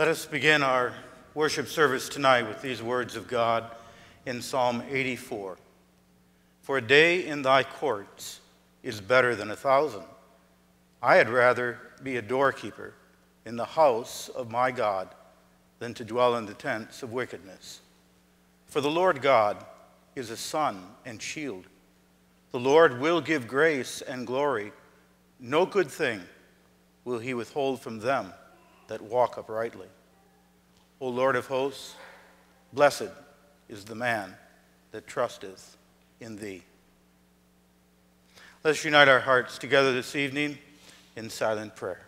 Let us begin our worship service tonight with these words of God in Psalm 84. For a day in thy courts is better than a thousand. I had rather be a doorkeeper in the house of my God than to dwell in the tents of wickedness. For the Lord God is a sun and shield. The Lord will give grace and glory. No good thing will he withhold from them that walk uprightly. O Lord of hosts, blessed is the man that trusteth in thee. Let's unite our hearts together this evening in silent prayer.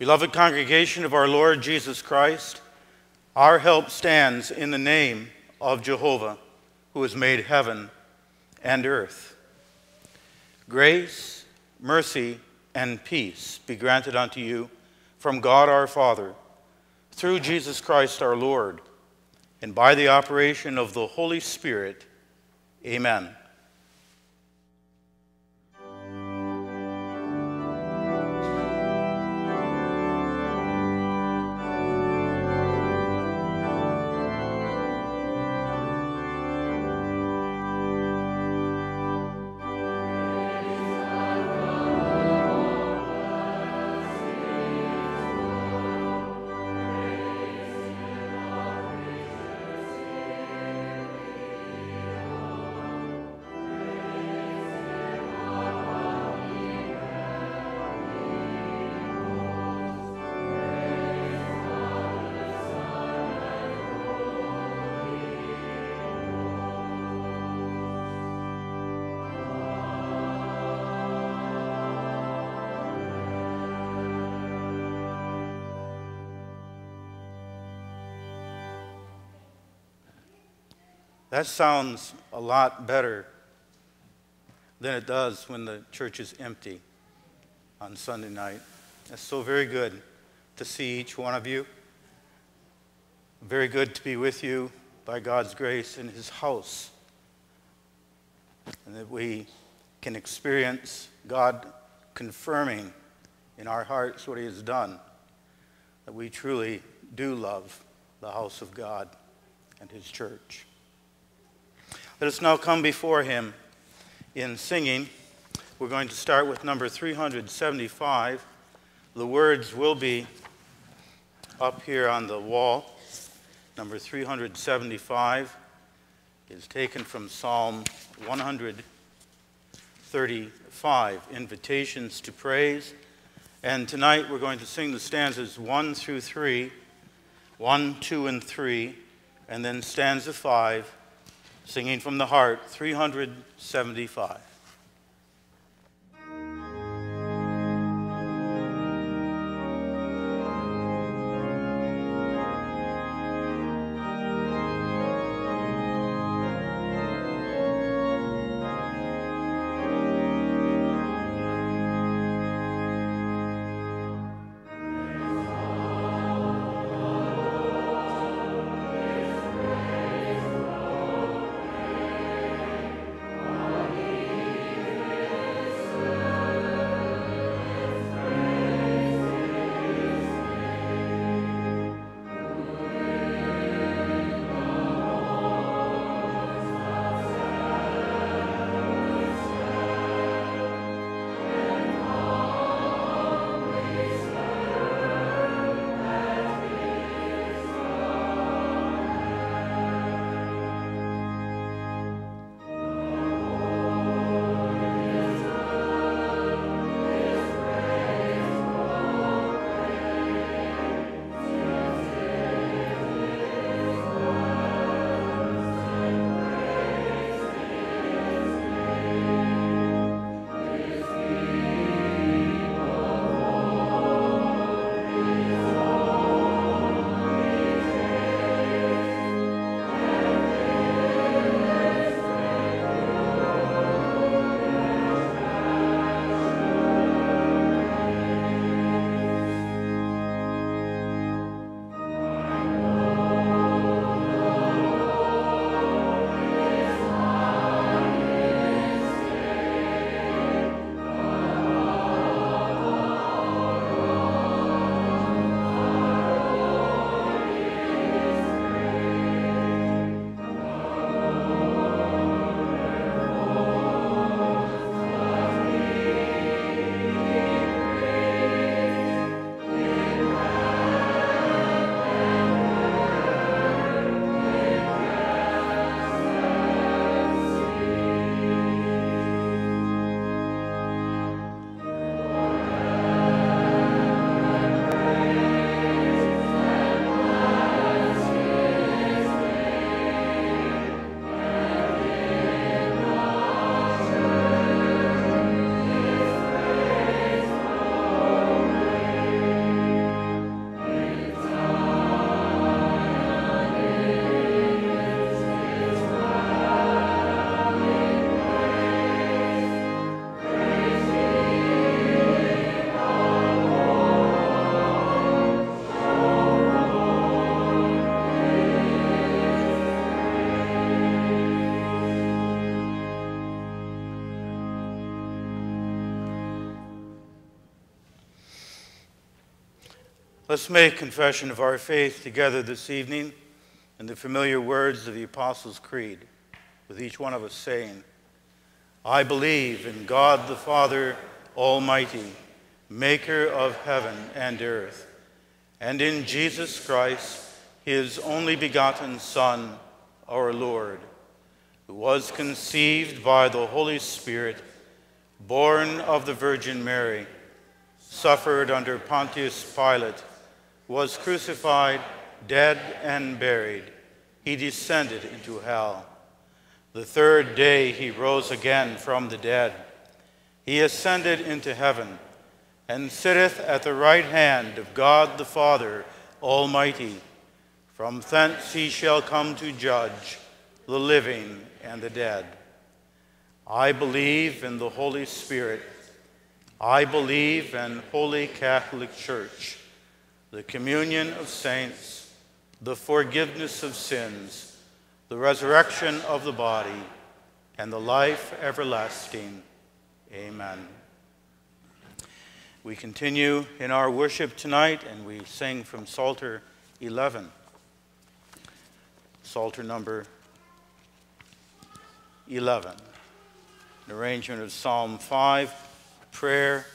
Beloved congregation of our Lord Jesus Christ, our help stands in the name of Jehovah, who has made heaven and earth. Grace, mercy, and peace be granted unto you from God our Father, through Jesus Christ our Lord, and by the operation of the Holy Spirit. Amen. That sounds a lot better than it does when the church is empty on Sunday night. It's so very good to see each one of you. Very good to be with you by God's grace in His house. And that we can experience God confirming in our hearts what He has done. That we truly do love the house of God and His church. Let us now come before him in singing. We're going to start with number 375. The words will be up here on the wall. Number 375 is taken from Psalm 135, Invitations to Praise. And tonight we're going to sing the stanzas 1 through 3, 1, 2, and 3, and then stanza 5 Singing from the Heart, 375. Let's make confession of our faith together this evening in the familiar words of the Apostles' Creed, with each one of us saying, I believe in God the Father Almighty, maker of heaven and earth, and in Jesus Christ, his only begotten Son, our Lord, who was conceived by the Holy Spirit, born of the Virgin Mary, suffered under Pontius Pilate was crucified, dead, and buried. He descended into hell. The third day he rose again from the dead. He ascended into heaven and sitteth at the right hand of God the Father Almighty. From thence he shall come to judge the living and the dead. I believe in the Holy Spirit. I believe in Holy Catholic Church the communion of saints, the forgiveness of sins, the resurrection of the body, and the life everlasting. Amen. We continue in our worship tonight and we sing from Psalter 11. Psalter number 11. An arrangement of Psalm 5, prayer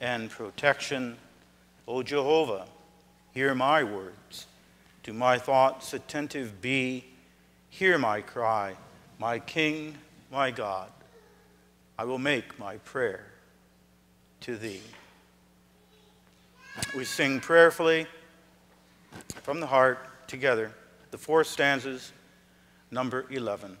and protection. O Jehovah, Hear my words. To my thoughts attentive be. Hear my cry, my King, my God. I will make my prayer to thee. We sing prayerfully from the heart together the four stanzas, number 11.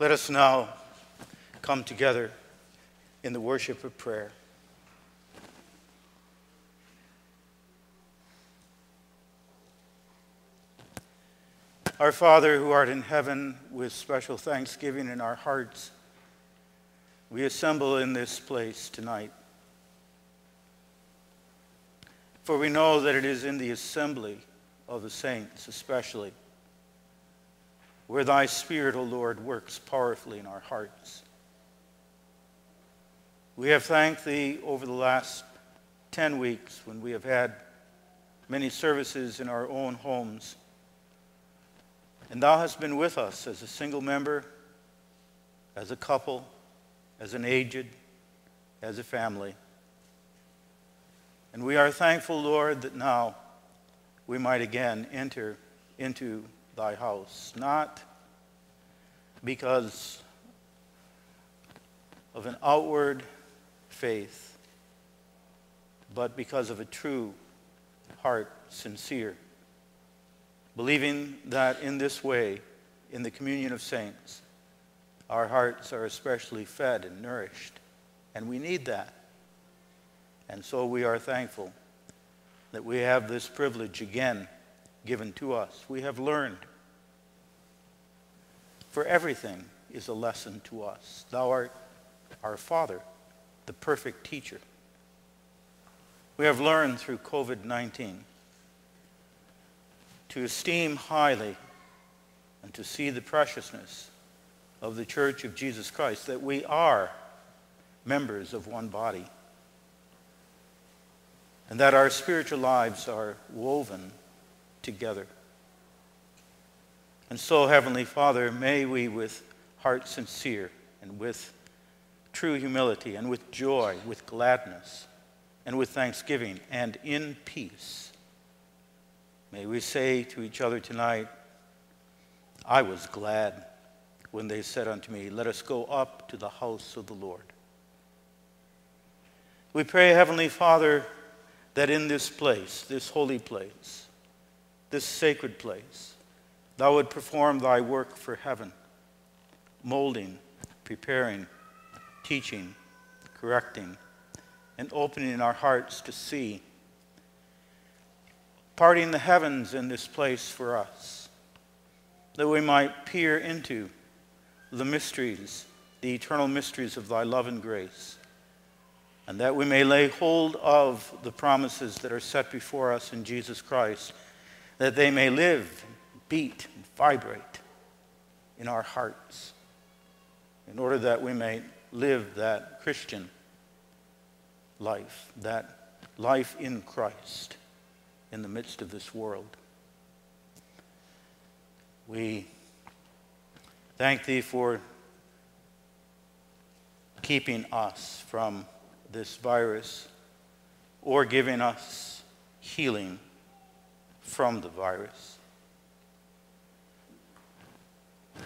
Let us now come together in the worship of prayer. Our Father who art in heaven, with special thanksgiving in our hearts, we assemble in this place tonight. For we know that it is in the assembly of the saints, especially where thy Spirit, O Lord, works powerfully in our hearts. We have thanked thee over the last 10 weeks when we have had many services in our own homes. And thou hast been with us as a single member, as a couple, as an aged, as a family. And we are thankful, Lord, that now we might again enter into thy house, not because of an outward faith, but because of a true heart, sincere, believing that in this way, in the communion of saints, our hearts are especially fed and nourished, and we need that. And so we are thankful that we have this privilege again given to us. We have learned. For everything is a lesson to us. Thou art our Father, the perfect teacher. We have learned through COVID 19 to esteem highly and to see the preciousness of the Church of Jesus Christ, that we are members of one body, and that our spiritual lives are woven together. And so, Heavenly Father, may we with heart sincere and with true humility and with joy, with gladness, and with thanksgiving, and in peace, may we say to each other tonight, I was glad when they said unto me, Let us go up to the house of the Lord. We pray, Heavenly Father, that in this place, this holy place, this sacred place, thou would perform thy work for heaven, molding, preparing, teaching, correcting, and opening our hearts to see, parting the heavens in this place for us, that we might peer into the mysteries, the eternal mysteries of thy love and grace, and that we may lay hold of the promises that are set before us in Jesus Christ that they may live, beat, and vibrate in our hearts, in order that we may live that Christian life, that life in Christ in the midst of this world. We thank thee for keeping us from this virus or giving us healing from the virus.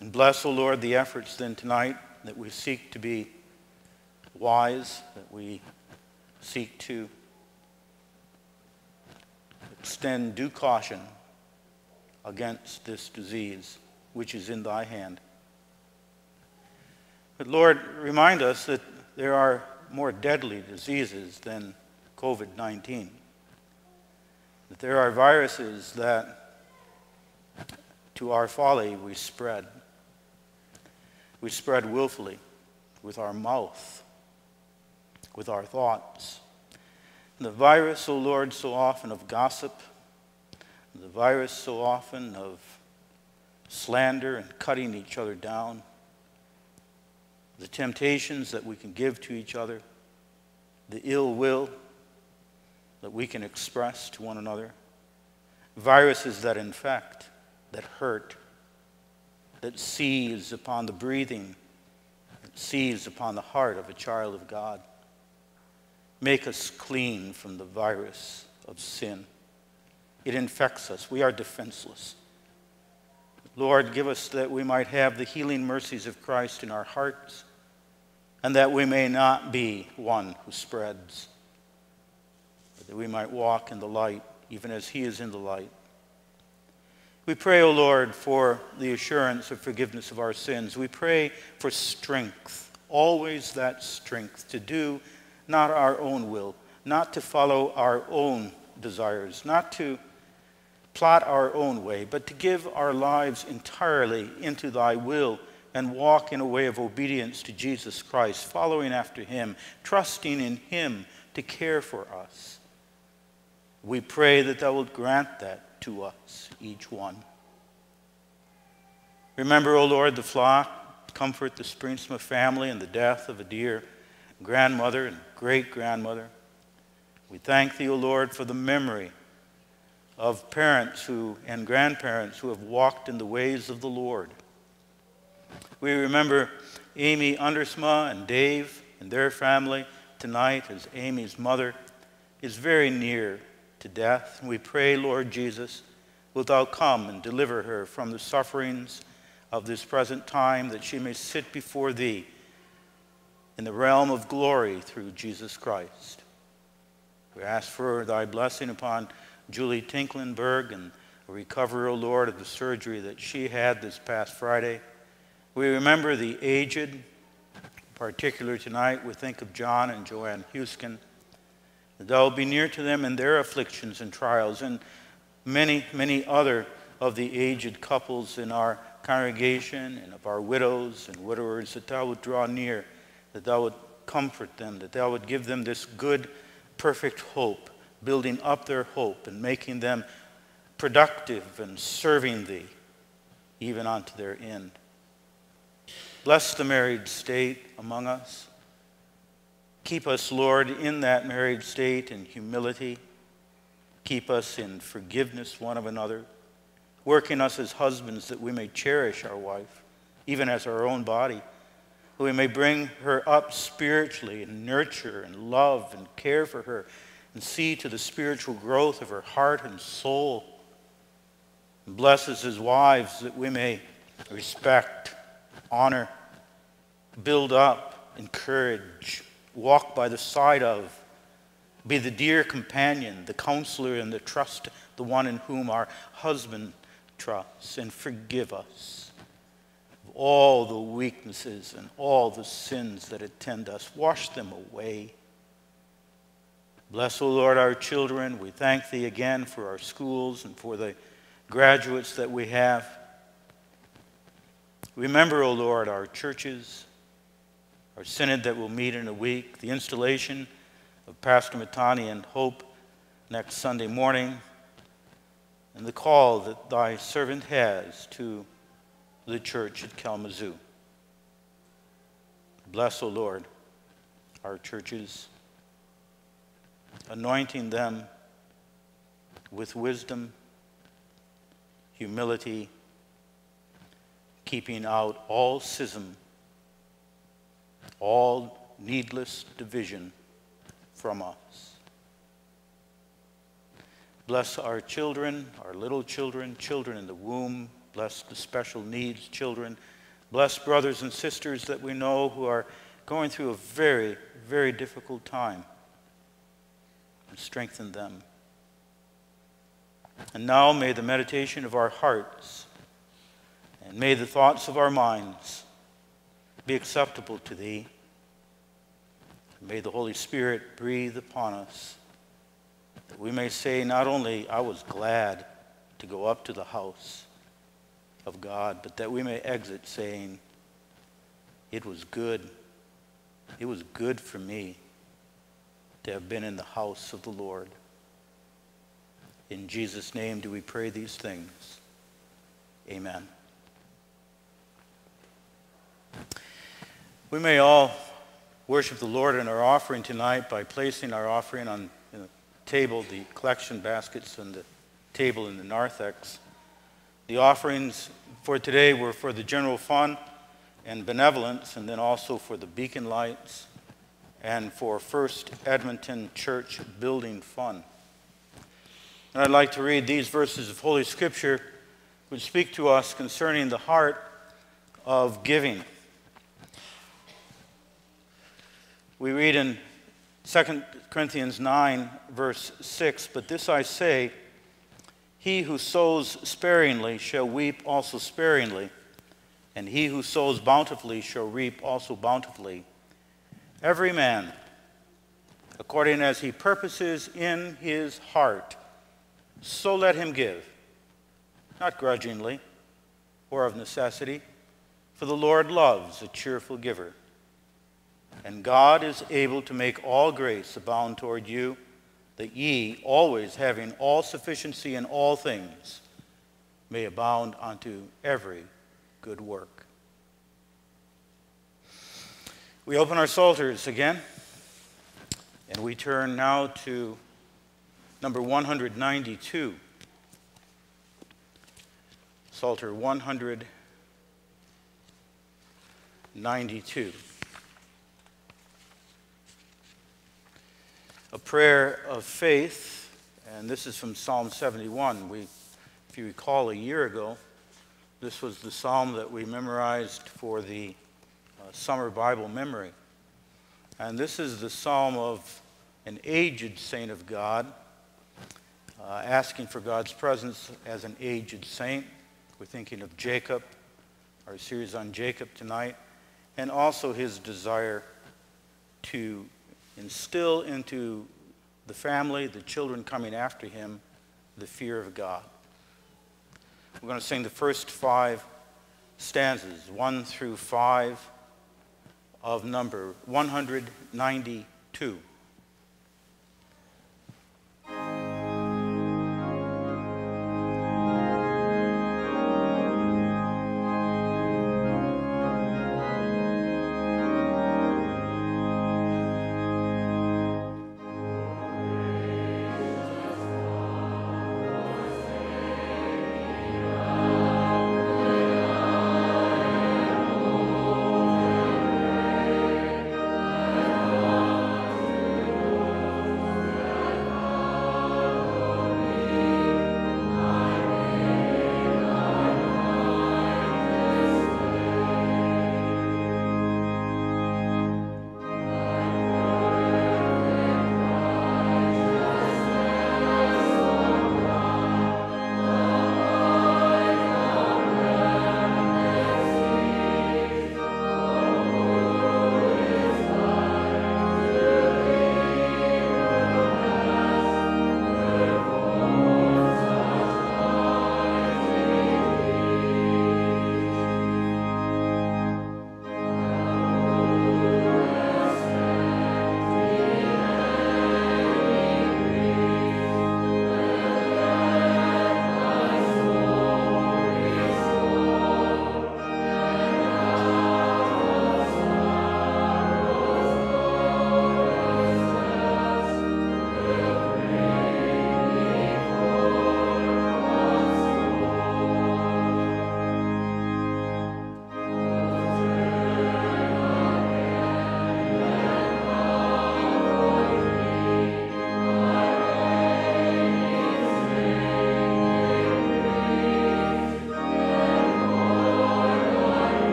And bless, O oh Lord, the efforts then tonight that we seek to be wise, that we seek to extend due caution against this disease which is in thy hand. But Lord, remind us that there are more deadly diseases than COVID 19 that there are viruses that, to our folly, we spread. We spread willfully with our mouth, with our thoughts. the virus, O oh Lord, so often of gossip, the virus so often of slander and cutting each other down, the temptations that we can give to each other, the ill will that we can express to one another, viruses that infect, that hurt, that seize upon the breathing, that seize upon the heart of a child of God. Make us clean from the virus of sin. It infects us. We are defenseless. Lord, give us that we might have the healing mercies of Christ in our hearts and that we may not be one who spreads that we might walk in the light, even as He is in the light. We pray, O oh Lord, for the assurance of forgiveness of our sins. We pray for strength, always that strength to do not our own will, not to follow our own desires, not to plot our own way, but to give our lives entirely into thy will and walk in a way of obedience to Jesus Christ, following after him, trusting in him to care for us. We pray that thou wilt grant that to us, each one. Remember, O Lord, the flock, comfort the Springsma family and the death of a dear grandmother and great grandmother. We thank thee, O Lord, for the memory of parents who and grandparents who have walked in the ways of the Lord. We remember Amy Undersma and Dave and their family, tonight as Amy's mother is very near to death. And we pray, Lord Jesus, wilt thou come and deliver her from the sufferings of this present time, that she may sit before thee in the realm of glory through Jesus Christ. We ask for thy blessing upon Julie Tinklenberg and recover, O Lord, of the surgery that she had this past Friday. We remember the aged, particular tonight, we think of John and Joanne Huskin. That thou be near to them in their afflictions and trials, and many, many other of the aged couples in our congregation and of our widows and widowers, that thou would draw near, that thou would comfort them, that thou would give them this good, perfect hope, building up their hope and making them productive and serving thee, even unto their end. Bless the married state among us. Keep us, Lord, in that married state in humility. Keep us in forgiveness one of another. Work in us as husbands that we may cherish our wife, even as our own body. That we may bring her up spiritually and nurture and love and care for her and see to the spiritual growth of her heart and soul Bless us as wives that we may respect, honor, build up, encourage, walk by the side of, be the dear companion, the counselor, and the trust, the one in whom our husband trusts, and forgive us of all the weaknesses and all the sins that attend us. Wash them away. Bless, O Lord, our children. We thank Thee again for our schools and for the graduates that we have. Remember, O oh Lord, our churches, our synod that will meet in a week, the installation of Pastor Matani and Hope next Sunday morning, and the call that thy servant has to the church at Kalamazoo. Bless, O oh Lord, our churches, anointing them with wisdom humility, keeping out all schism, all needless division from us. Bless our children, our little children, children in the womb. Bless the special needs children. Bless brothers and sisters that we know who are going through a very, very difficult time. And strengthen them. And now may the meditation of our hearts and may the thoughts of our minds be acceptable to Thee. May the Holy Spirit breathe upon us that we may say, not only, I was glad to go up to the house of God, but that we may exit saying, It was good. It was good for me to have been in the house of the Lord. In Jesus' name do we pray these things. Amen. We may all worship the Lord in our offering tonight by placing our offering on the table, the collection baskets, and the table in the narthex. The offerings for today were for the general fund and benevolence, and then also for the beacon lights and for First Edmonton Church Building Fund. And I'd like to read these verses of Holy Scripture which speak to us concerning the heart of giving. We read in 2 Corinthians 9, verse 6 But this I say, he who sows sparingly shall reap also sparingly, and he who sows bountifully shall reap also bountifully. Every man, according as he purposes in his heart, so let him give, not grudgingly or of necessity, for the Lord loves a cheerful giver. And God is able to make all grace abound toward you, that ye, always having all sufficiency in all things, may abound unto every good work. We open our Psalters again, and we turn now to number 192. Psalter 192. A prayer of faith, and this is from Psalm 71. We, if you recall, a year ago, this was the psalm that we memorized for the uh, summer Bible memory. And this is the psalm of an aged saint of God, uh, asking for God's presence as an aged saint. We're thinking of Jacob, our series on Jacob tonight, and also his desire to instill into the family, the children coming after him, the fear of God. We're going to sing the first five stanzas, one through five of number 192.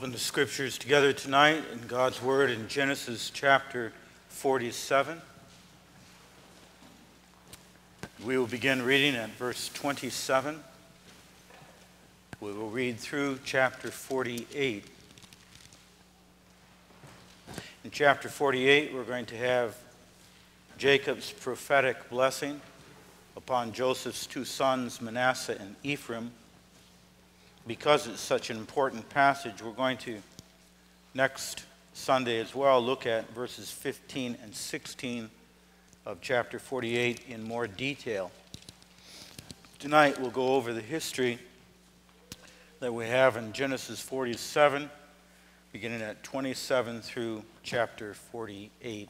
Open the scriptures together tonight in God's Word in Genesis chapter 47. We will begin reading at verse 27. We will read through chapter 48. In chapter 48, we're going to have Jacob's prophetic blessing upon Joseph's two sons, Manasseh and Ephraim because it's such an important passage, we're going to next Sunday as well look at verses 15 and 16 of chapter 48 in more detail. Tonight we'll go over the history that we have in Genesis 47, beginning at 27 through chapter 48.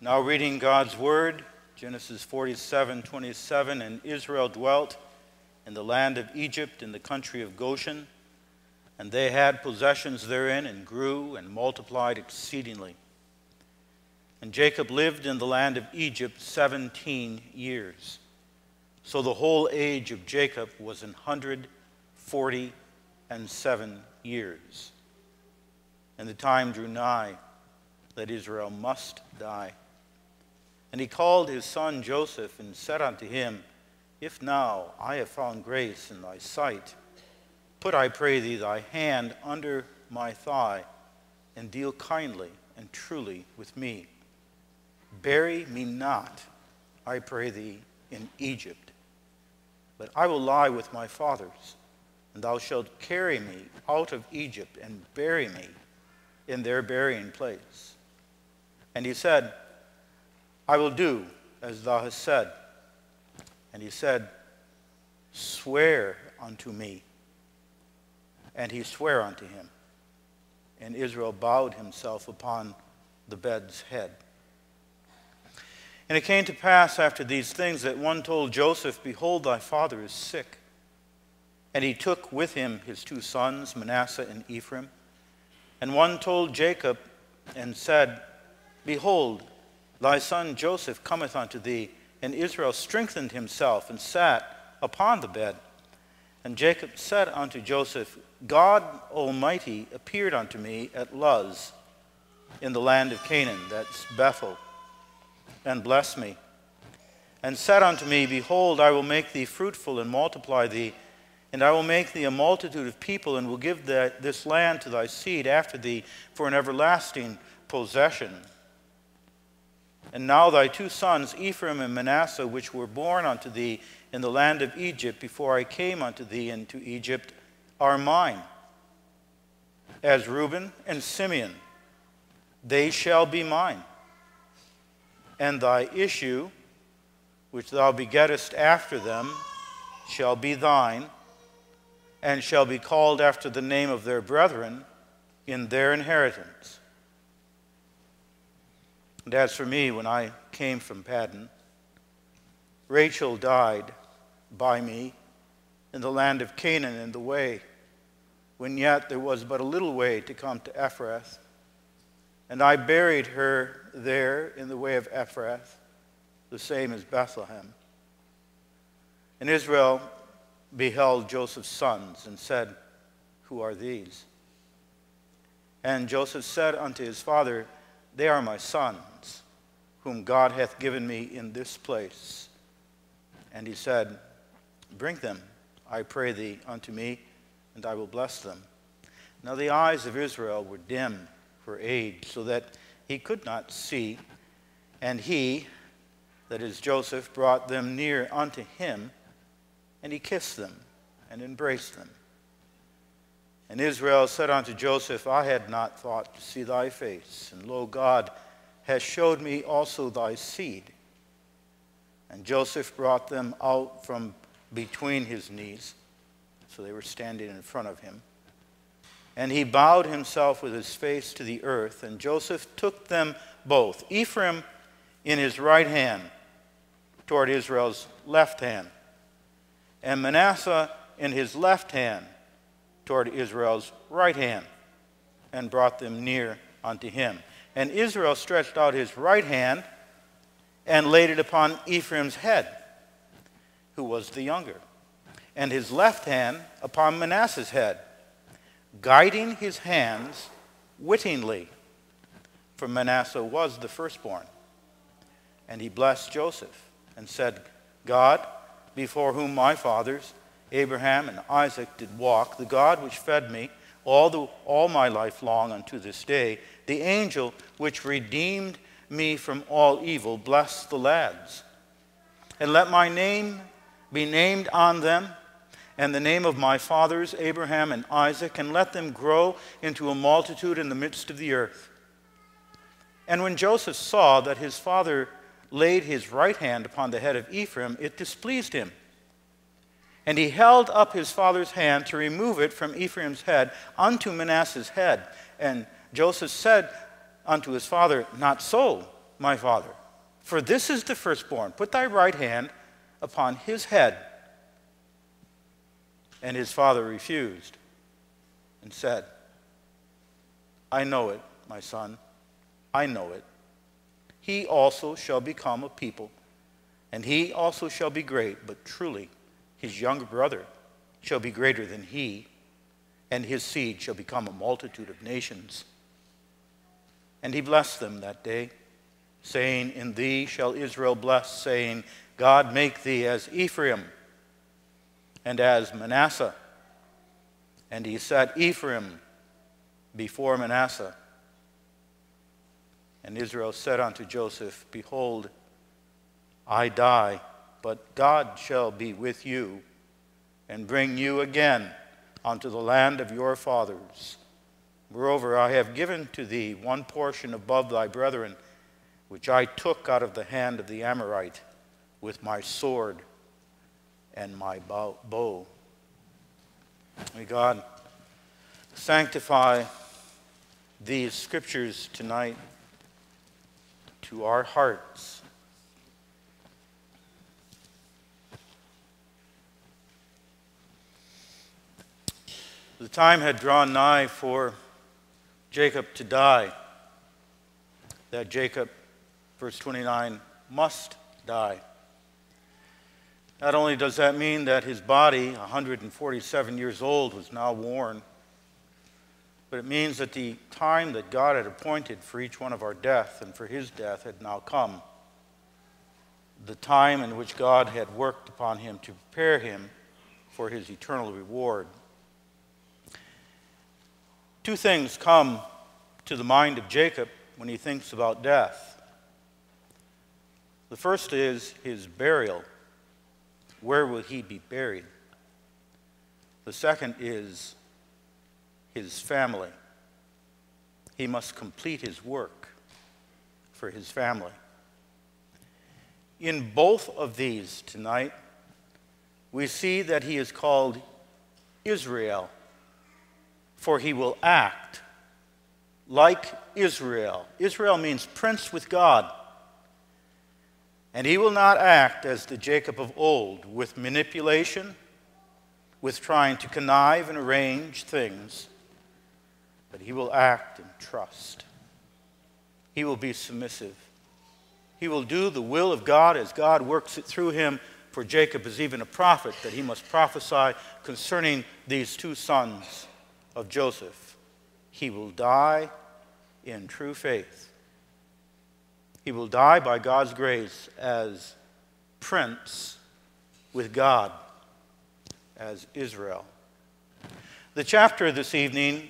Now, reading God's Word, Genesis 47 27, and Israel dwelt in the land of Egypt, in the country of Goshen, and they had possessions therein, and grew and multiplied exceedingly. And Jacob lived in the land of Egypt seventeen years. So the whole age of Jacob was an hundred forty and seven years. And the time drew nigh that Israel must die. And he called his son Joseph and said unto him, If now I have found grace in thy sight, put, I pray thee, thy hand under my thigh, and deal kindly and truly with me. Bury me not, I pray thee, in Egypt, but I will lie with my fathers, and thou shalt carry me out of Egypt and bury me in their burying place. And he said, I will do as thou hast said. And he said, Swear unto me. And he sware unto him. And Israel bowed himself upon the bed's head. And it came to pass after these things that one told Joseph, Behold, thy father is sick. And he took with him his two sons, Manasseh and Ephraim. And one told Jacob and said, Behold, Thy son Joseph cometh unto thee. And Israel strengthened himself and sat upon the bed. And Jacob said unto Joseph, God Almighty appeared unto me at Luz in the land of Canaan, that's Bethel, and blessed me, and said unto me, Behold, I will make thee fruitful and multiply thee, and I will make thee a multitude of people, and will give this land to thy seed after thee for an everlasting possession. And now thy two sons, Ephraim and Manasseh, which were born unto thee in the land of Egypt before I came unto thee into Egypt, are mine. As Reuben and Simeon, they shall be mine. And thy issue, which thou begettest after them, shall be thine, and shall be called after the name of their brethren in their inheritance. And as for me, when I came from Paddan, Rachel died by me in the land of Canaan in the way, when yet there was but a little way to come to Ephrath. And I buried her there in the way of Ephrath, the same as Bethlehem. And Israel beheld Joseph's sons and said, Who are these? And Joseph said unto his father, they are my sons, whom God hath given me in this place. And he said, Bring them, I pray thee, unto me, and I will bless them. Now the eyes of Israel were dim for age, so that he could not see. And he, that is Joseph, brought them near unto him, and he kissed them and embraced them. And Israel said unto Joseph, I had not thought to see thy face, and lo, God has showed me also thy seed. And Joseph brought them out from between his knees, so they were standing in front of him. And he bowed himself with his face to the earth, and Joseph took them both, Ephraim in his right hand, toward Israel's left hand, and Manasseh in his left hand toward Israel's right hand and brought them near unto him. And Israel stretched out his right hand and laid it upon Ephraim's head, who was the younger, and his left hand upon Manasseh's head, guiding his hands wittingly, for Manasseh was the firstborn. And he blessed Joseph and said, God, before whom my fathers Abraham and Isaac did walk, the God which fed me all, the, all my life long unto this day, the angel which redeemed me from all evil, bless the lads. And let my name be named on them, and the name of my fathers, Abraham and Isaac, and let them grow into a multitude in the midst of the earth. And when Joseph saw that his father laid his right hand upon the head of Ephraim, it displeased him. And he held up his father's hand to remove it from Ephraim's head unto Manasseh's head. And Joseph said unto his father, Not so, my father, for this is the firstborn. Put thy right hand upon his head. And his father refused and said, I know it, my son, I know it. He also shall become a people, and he also shall be great, but truly his younger brother shall be greater than he, and his seed shall become a multitude of nations. And he blessed them that day, saying, In thee shall Israel bless, saying, God make thee as Ephraim and as Manasseh. And he set Ephraim before Manasseh. And Israel said unto Joseph, Behold, I die, but God shall be with you and bring you again unto the land of your fathers. Moreover, I have given to thee one portion above thy brethren, which I took out of the hand of the Amorite with my sword and my bow. May God sanctify these scriptures tonight to our hearts. The time had drawn nigh for Jacob to die, that Jacob, verse 29, must die. Not only does that mean that his body, 147 years old, was now worn, but it means that the time that God had appointed for each one of our death and for his death had now come. The time in which God had worked upon him to prepare him for his eternal reward. Two things come to the mind of Jacob when he thinks about death. The first is his burial. Where will he be buried? The second is his family. He must complete his work for his family. In both of these tonight, we see that he is called Israel, for he will act like Israel. Israel means prince with God. And he will not act as the Jacob of old, with manipulation, with trying to connive and arrange things, but he will act in trust. He will be submissive. He will do the will of God as God works it through him. For Jacob is even a prophet that he must prophesy concerning these two sons of Joseph. He will die in true faith. He will die by God's grace as prince with God, as Israel. The chapter this evening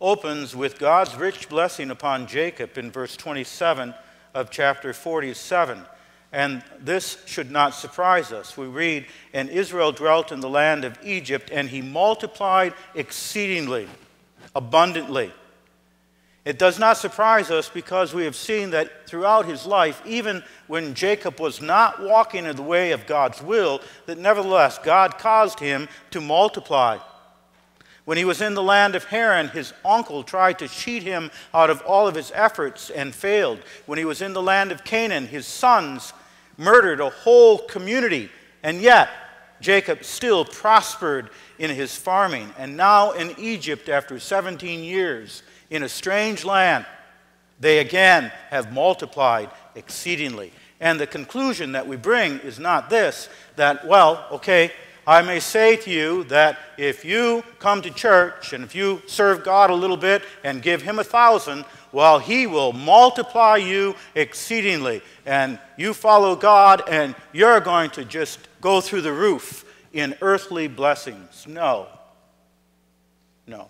opens with God's rich blessing upon Jacob in verse 27 of chapter 47. And this should not surprise us. We read, And Israel dwelt in the land of Egypt, and he multiplied exceedingly, abundantly. It does not surprise us because we have seen that throughout his life, even when Jacob was not walking in the way of God's will, that nevertheless God caused him to multiply. When he was in the land of Haran, his uncle tried to cheat him out of all of his efforts and failed. When he was in the land of Canaan, his sons murdered a whole community, and yet Jacob still prospered in his farming. And now in Egypt, after 17 years, in a strange land, they again have multiplied exceedingly. And the conclusion that we bring is not this that, well, okay, I may say to you that if you come to church and if you serve God a little bit and give Him a thousand, well, He will multiply you exceedingly. And you follow God and you're going to just go through the roof in earthly blessings. No. No.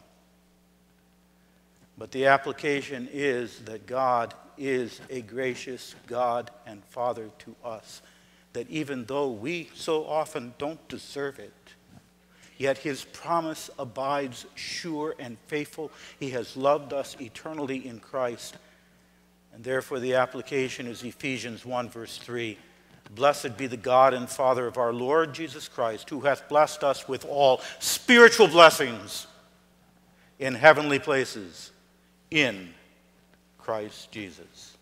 But the application is that God is a gracious God and Father to us that even though we so often don't deserve it, yet his promise abides sure and faithful. He has loved us eternally in Christ. And therefore, the application is Ephesians 1, verse 3. Blessed be the God and Father of our Lord Jesus Christ, who hath blessed us with all spiritual blessings in heavenly places in Christ Jesus.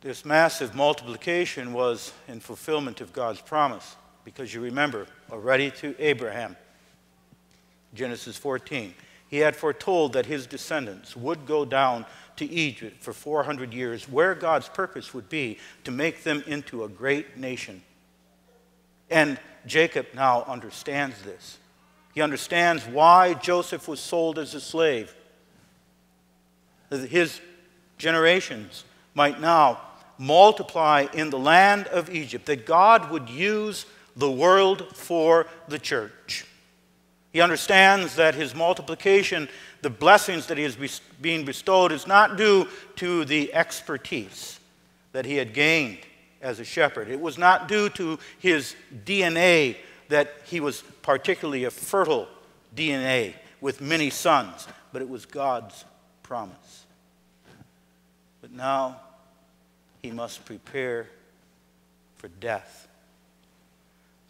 This massive multiplication was in fulfillment of God's promise because you remember, already to Abraham, Genesis 14, he had foretold that his descendants would go down to Egypt for 400 years, where God's purpose would be to make them into a great nation. And Jacob now understands this. He understands why Joseph was sold as a slave. His generations might now multiply in the land of Egypt, that God would use the world for the church. He understands that his multiplication, the blessings that he is being bestowed, is not due to the expertise that he had gained as a shepherd. It was not due to his DNA that he was particularly a fertile DNA with many sons, but it was God's promise. But now he must prepare for death.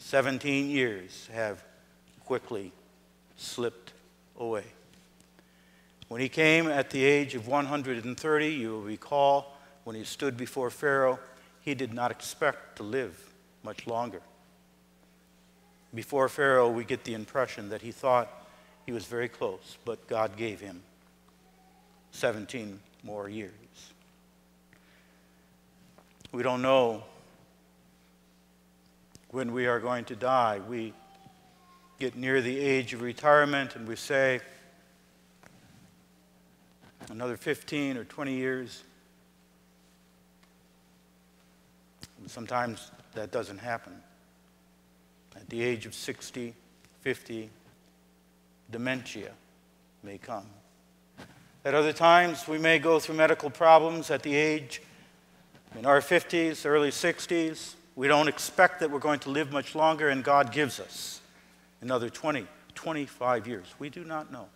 17 years have quickly slipped away. When he came at the age of 130, you will recall, when he stood before Pharaoh, he did not expect to live much longer. Before Pharaoh, we get the impression that he thought he was very close, but God gave him 17 more years. We don't know when we are going to die. We get near the age of retirement and we say, another 15 or 20 years. And sometimes that doesn't happen. At the age of 60, 50, dementia may come. At other times, we may go through medical problems at the age in our 50s, early 60s. We don't expect that we're going to live much longer, and God gives us another 20, 25 years. We do not know.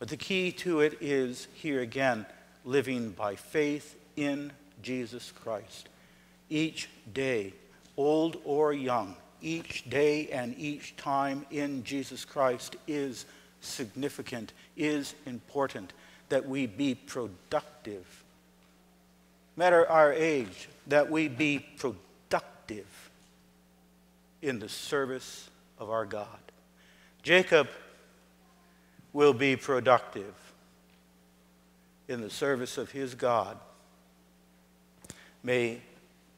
But the key to it is here again living by faith in Jesus Christ. Each day, old or young, each day and each time in Jesus Christ is significant, is important, that we be productive. Matter our age, that we be productive in the service of our God. Jacob will be productive in the service of his God. May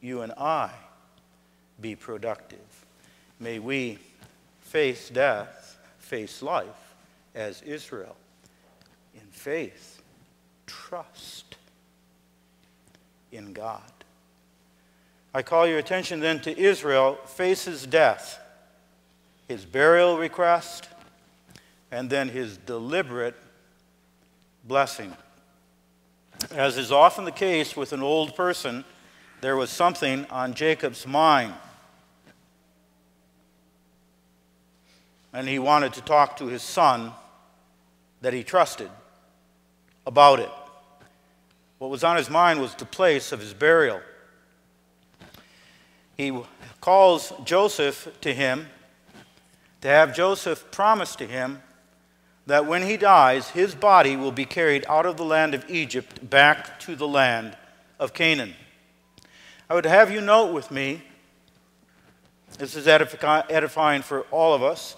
you and I be productive. May we face death, face life as Israel in faith, trust in God. I call your attention then to Israel faces death his burial request, and then his deliberate blessing. As is often the case with an old person, there was something on Jacob's mind. And he wanted to talk to his son that he trusted about it. What was on his mind was the place of his burial. He calls Joseph to him to have Joseph promise to him that when he dies, his body will be carried out of the land of Egypt back to the land of Canaan. I would have you note with me, this is edifying for all of us,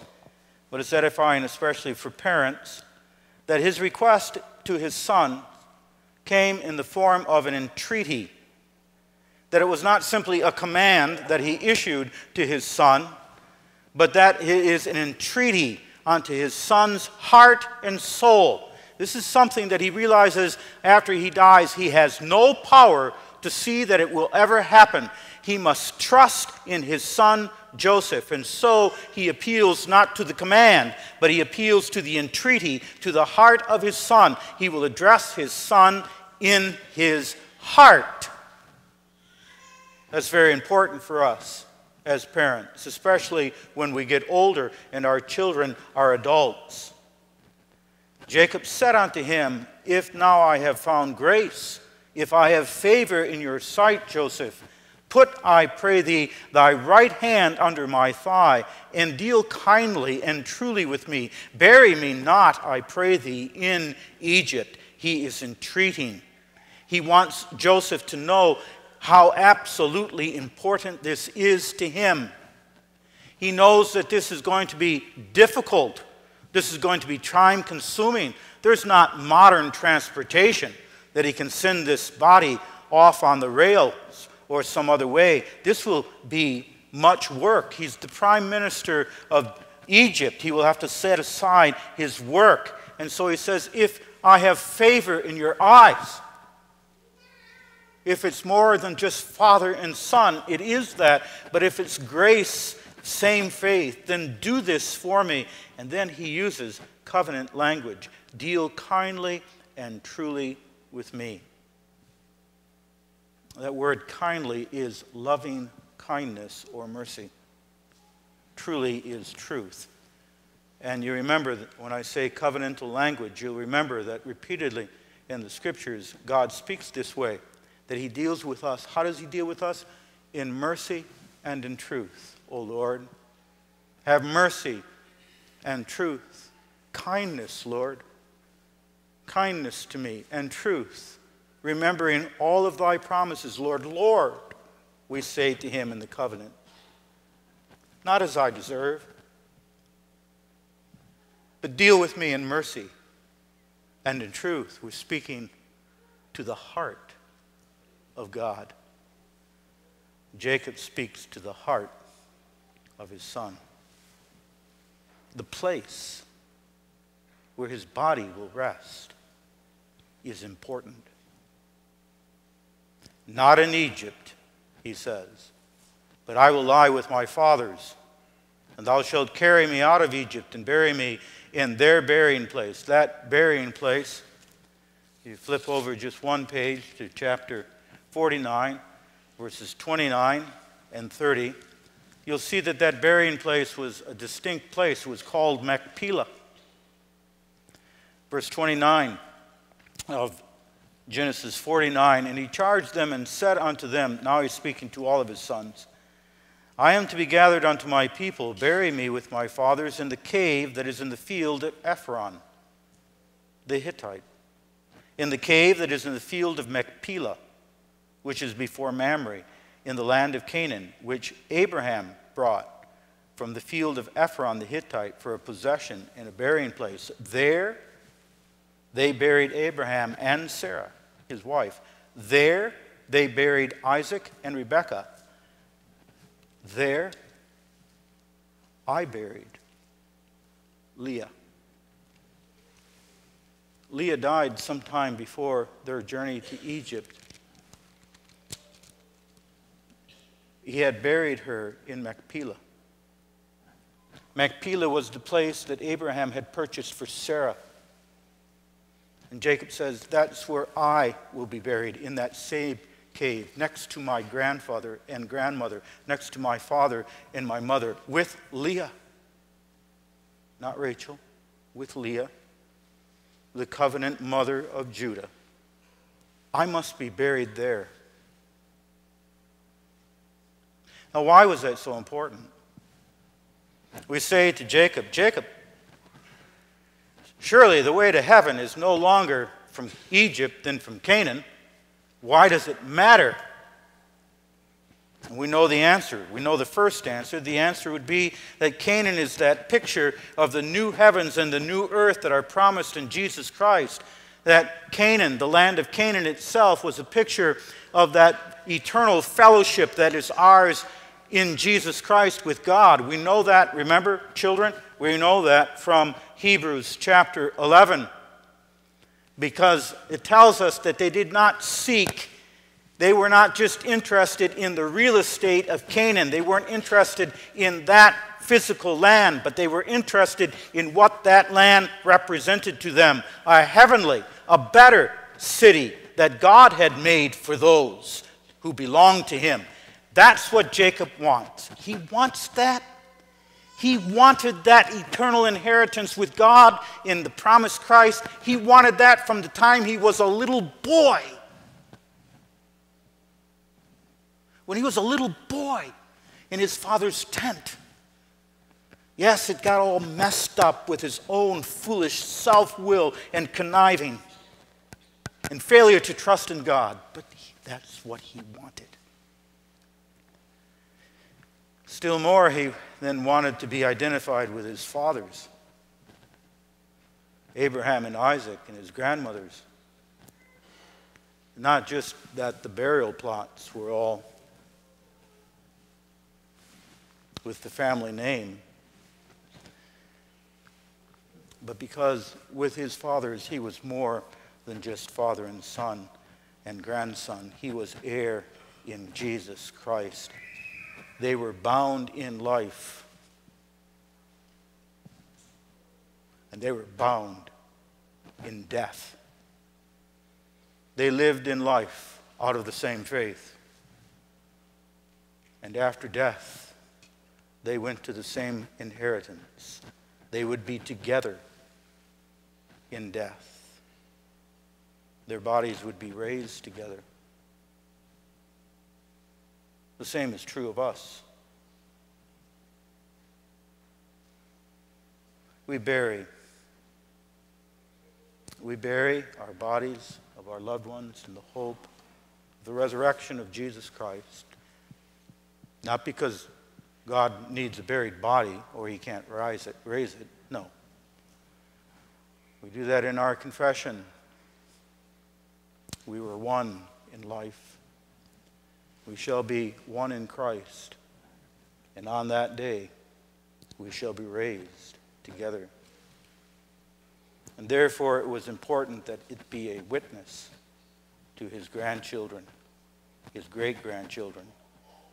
but it's edifying especially for parents, that his request to his son came in the form of an entreaty. That it was not simply a command that he issued to his son but that is an entreaty unto his son's heart and soul. This is something that he realizes after he dies he has no power to see that it will ever happen. He must trust in his son Joseph. And so he appeals not to the command, but he appeals to the entreaty, to the heart of his son. He will address his son in his heart. That's very important for us as parents, especially when we get older and our children are adults. Jacob said unto him, If now I have found grace, if I have favor in your sight, Joseph, put, I pray thee, thy right hand under my thigh, and deal kindly and truly with me. Bury me not, I pray thee, in Egypt. He is entreating. He wants Joseph to know how absolutely important this is to him. He knows that this is going to be difficult. This is going to be time consuming. There's not modern transportation that he can send this body off on the rails or some other way. This will be much work. He's the prime minister of Egypt. He will have to set aside his work. And so he says, If I have favor in your eyes, If it's more than just father and son, it is that. But if it's grace, same faith, then do this for me. And then he uses covenant language deal kindly and truly with me. That word kindly is loving kindness or mercy. Truly is truth. And you remember that when I say covenantal language, you'll remember that repeatedly in the scriptures, God speaks this way that He deals with us. How does He deal with us? In mercy and in truth, O Lord. Have mercy and truth. Kindness, Lord. Kindness to me and truth. Remembering all of thy promises, Lord. Lord, we say to him in the covenant. Not as I deserve, but deal with me in mercy and in truth. We're speaking to the heart of God. Jacob speaks to the heart of his son. The place where his body will rest is important. Not in Egypt, he says, but I will lie with my fathers, and thou shalt carry me out of Egypt and bury me in their burying place. That burying place, you flip over just one page to chapter 49, verses 29 and 30, you'll see that that burying place was a distinct place. It was called Machpelah. Verse 29 of Genesis 49, and he charged them and said unto them, now he's speaking to all of his sons, I am to be gathered unto my people. Bury me with my fathers in the cave that is in the field of Ephron, the Hittite, in the cave that is in the field of Machpelah, which is before Mamre, in the land of Canaan, which Abraham brought from the field of Ephron the Hittite for a possession and a burying place. There they buried Abraham and Sarah, his wife. There they buried Isaac and Rebekah. There I buried Leah. Leah died sometime before their journey to Egypt. He had buried her in Machpelah. Machpelah was the place that Abraham had purchased for Sarah. And Jacob says, That's where I will be buried, in that same cave, next to my grandfather and grandmother, next to my father and my mother, with Leah. Not Rachel, with Leah, the covenant mother of Judah. I must be buried there. Now, why was that so important? We say to Jacob, Jacob, surely the way to heaven is no longer from Egypt than from Canaan. Why does it matter? And we know the answer. We know the first answer. The answer would be that Canaan is that picture of the new heavens and the new earth that are promised in Jesus Christ. That Canaan, the land of Canaan itself, was a picture of that eternal fellowship that is ours in Jesus Christ with God. We know that, remember, children? We know that from Hebrews chapter 11 because it tells us that they did not seek, they were not just interested in the real estate of Canaan, they weren't interested in that physical land, but they were interested in what that land represented to them a heavenly, a better city that God had made for those who belonged to Him. That's what Jacob wants. He wants that. He wanted that eternal inheritance with God in the promised Christ. He wanted that from the time he was a little boy. When he was a little boy in his father's tent. Yes, it got all messed up with his own foolish self will and conniving and failure to trust in God, but that's what he wanted. Still more, he then wanted to be identified with his fathers, Abraham and Isaac and his grandmothers. Not just that the burial plots were all with the family name, but because with his fathers he was more than just father and son. and grandson. He was heir in Jesus Christ. They were bound in life, and they were bound in death. They lived in life out of the same faith. And after death, they went to the same inheritance. They would be together in death. Their bodies would be raised together. The same is true of us. We bury. We bury our bodies of our loved ones in the hope of the resurrection of Jesus Christ. Not because God needs a buried body or he can't rise it, raise it. No. We do that in our confession. We were one in life. We shall be one in Christ. And on that day, we shall be raised together. And therefore, it was important that it be a witness to his grandchildren, his great grandchildren,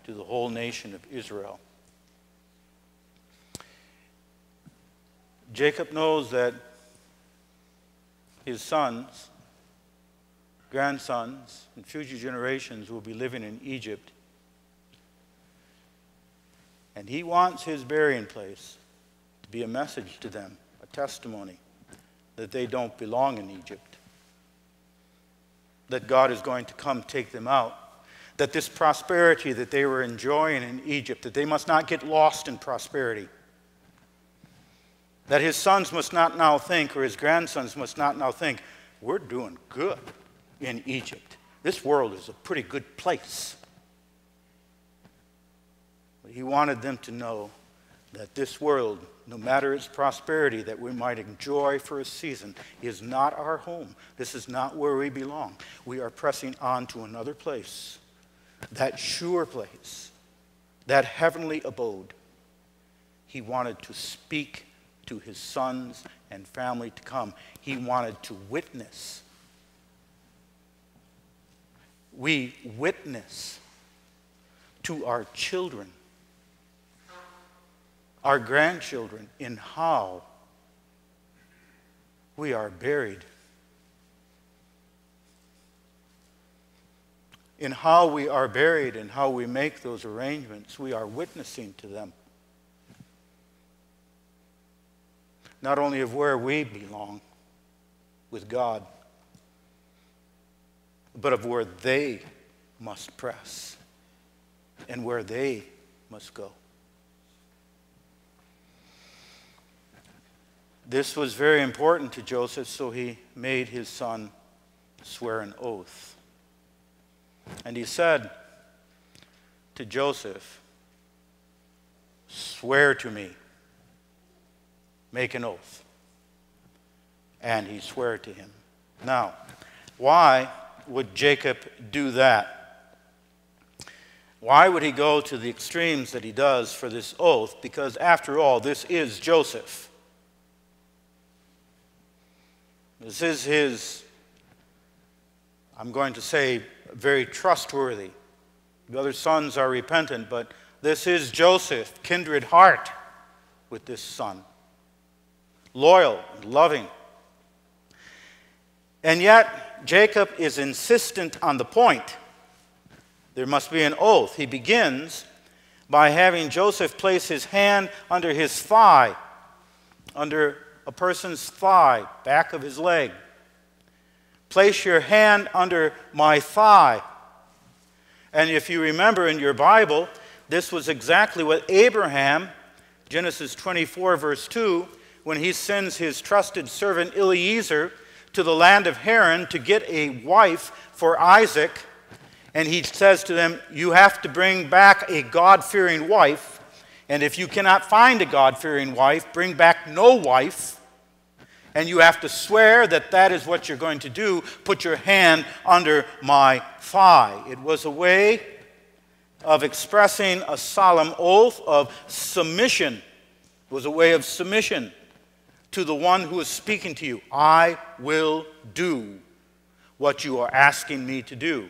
to the whole nation of Israel. Jacob knows that his sons, grandsons, and future generations will be living in Egypt. And he wants his burying place to be a message to them, a testimony that they don't belong in Egypt, that God is going to come take them out, that this prosperity that they were enjoying in Egypt, that they must not get lost in prosperity that his sons must not now think, or his grandsons must not now think, we're doing good in Egypt. This world is a pretty good place. But he wanted them to know that this world, no matter its prosperity that we might enjoy for a season, is not our home. This is not where we belong. We are pressing on to another place, that sure place, that heavenly abode. He wanted to speak to his sons and family to come. He wanted to witness. We witness to our children, our grandchildren, in how we are buried, in how we are buried and how we make those arrangements. We are witnessing to them. not only of where we belong with God, but of where they must press and where they must go. This was very important to Joseph, so he made his son swear an oath. And he said to Joseph, Swear to me make an oath. And he swore to him. Now, why would Jacob do that? Why would he go to the extremes that he does for this oath? Because after all, this is Joseph. This is his, I'm going to say, very trustworthy. The other sons are repentant, but this is Joseph, kindred heart with this son loyal, and loving. And yet, Jacob is insistent on the point. There must be an oath. He begins by having Joseph place his hand under his thigh, under a person's thigh, back of his leg. Place your hand under my thigh. And if you remember in your Bible, this was exactly what Abraham, Genesis 24, verse 2, when he sends his trusted servant Eliezer to the land of Haran to get a wife for Isaac. And he says to them, You have to bring back a God fearing wife. And if you cannot find a God fearing wife, bring back no wife. And you have to swear that that is what you're going to do. Put your hand under my thigh. It was a way of expressing a solemn oath of submission. It was a way of submission to the one who is speaking to you. I will do what you are asking me to do.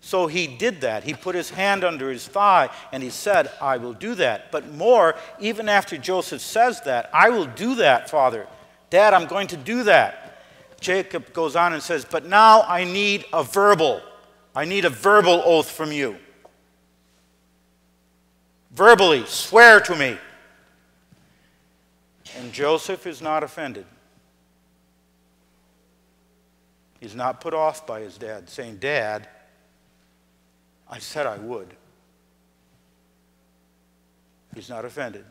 So he did that. He put his hand under his thigh and he said, I will do that. But more, even after Joseph says that, I will do that, Father. Dad, I'm going to do that. Jacob goes on and says, But now I need a verbal. I need a verbal oath from you. Verbally, swear to me. And Joseph is not offended. He's not put off by his dad, saying, Dad, I said I would. He's not offended.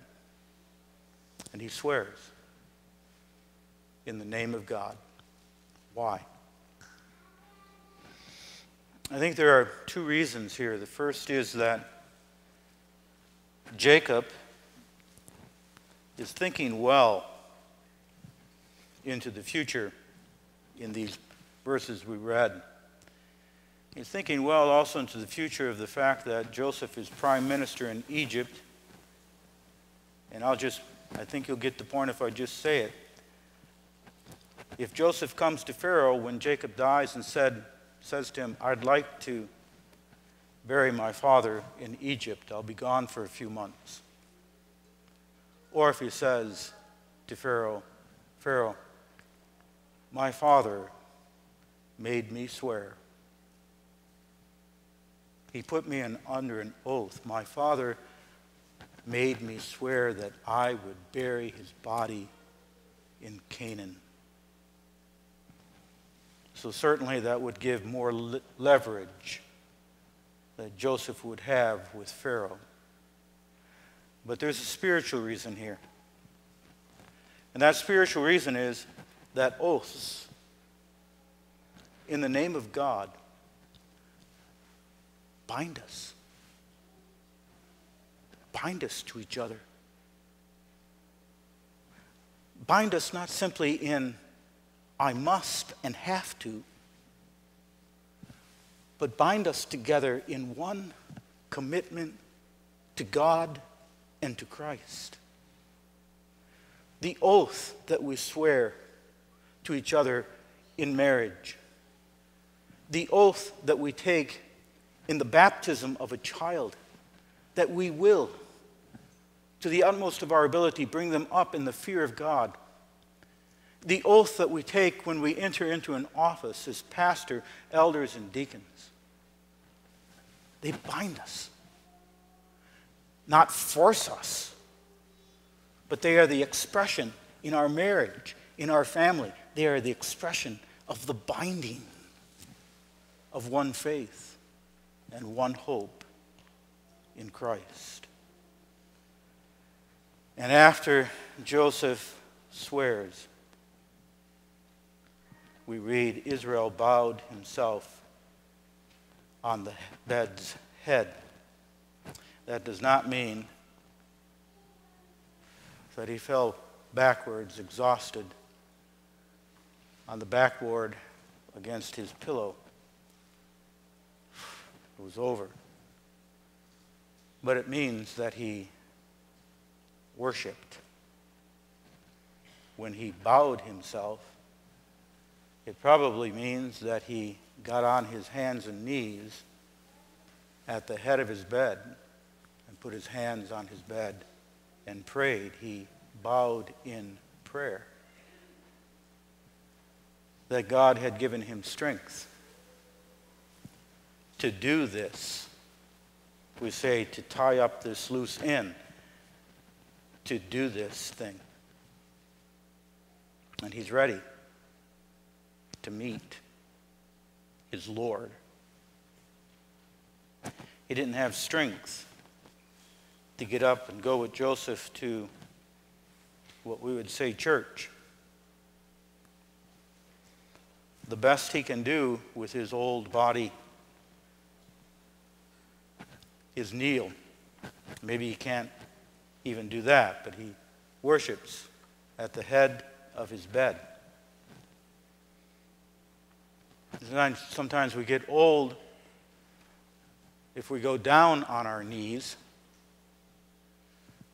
And he swears in the name of God. Why? I think there are two reasons here. The first is that Jacob is thinking well into the future in these verses we read. He's thinking well also into the future of the fact that Joseph is prime minister in Egypt. And I'll just, I think you'll get the point if I just say it. If Joseph comes to Pharaoh when Jacob dies and said, says to him, I'd like to bury my father in Egypt, I'll be gone for a few months. Or if he says to Pharaoh, Pharaoh, my father made me swear he put me in, under an oath. My father made me swear that I would bury his body in Canaan. So, certainly, that would give more le- leverage that Joseph would have with Pharaoh. But there's a spiritual reason here. And that spiritual reason is that oaths in the name of God bind us. Bind us to each other. Bind us not simply in I must and have to, but bind us together in one commitment to God and to Christ. The oath that we swear to each other in marriage, the oath that we take in the baptism of a child that we will, to the utmost of our ability, bring them up in the fear of God. The oath that we take when we enter into an office as pastor, elders, and deacons. They bind us, not force us, but they are the expression in our marriage, in our family. They are the expression of the binding of one faith and one hope in Christ. And after Joseph swears, we read Israel bowed himself on the bed's head. That does not mean that he fell backwards, exhausted, on the backboard against his pillow. It was over. But it means that he worshiped. When he bowed himself, it probably means that he got on his hands and knees at the head of his bed and put his hands on his bed and prayed. He bowed in prayer. That God had given him strength to do this. We say to tie up this loose end, to do this thing. And he's ready to meet his Lord. He didn't have strength to get up and go with Joseph to what we would say church. The best he can do with his old body is kneel. Maybe he can't even do that, but he worships at the head of his bed. Sometimes, we get old if we go down on our knees.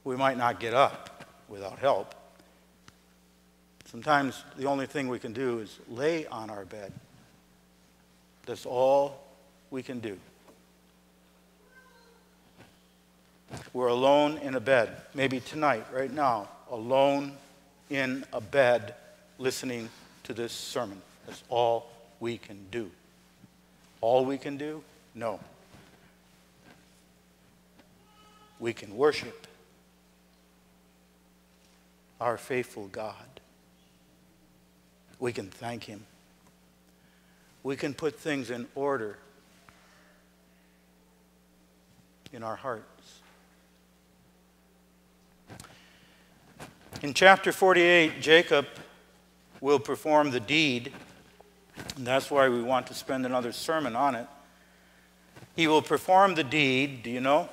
We might not get up without help. Sometimes the only thing we can do is lay on our bed That's all we can do. We're alone in a bed, maybe tonight, right now, alone in a bed listening to this sermon. That's all we can do. All we can do? No. We can worship our faithful God. We can thank Him. We can put things in order in our hearts. In chapter 48, Jacob will perform the deed, and that's why we want to spend another sermon on it. He will perform the deed, do you know,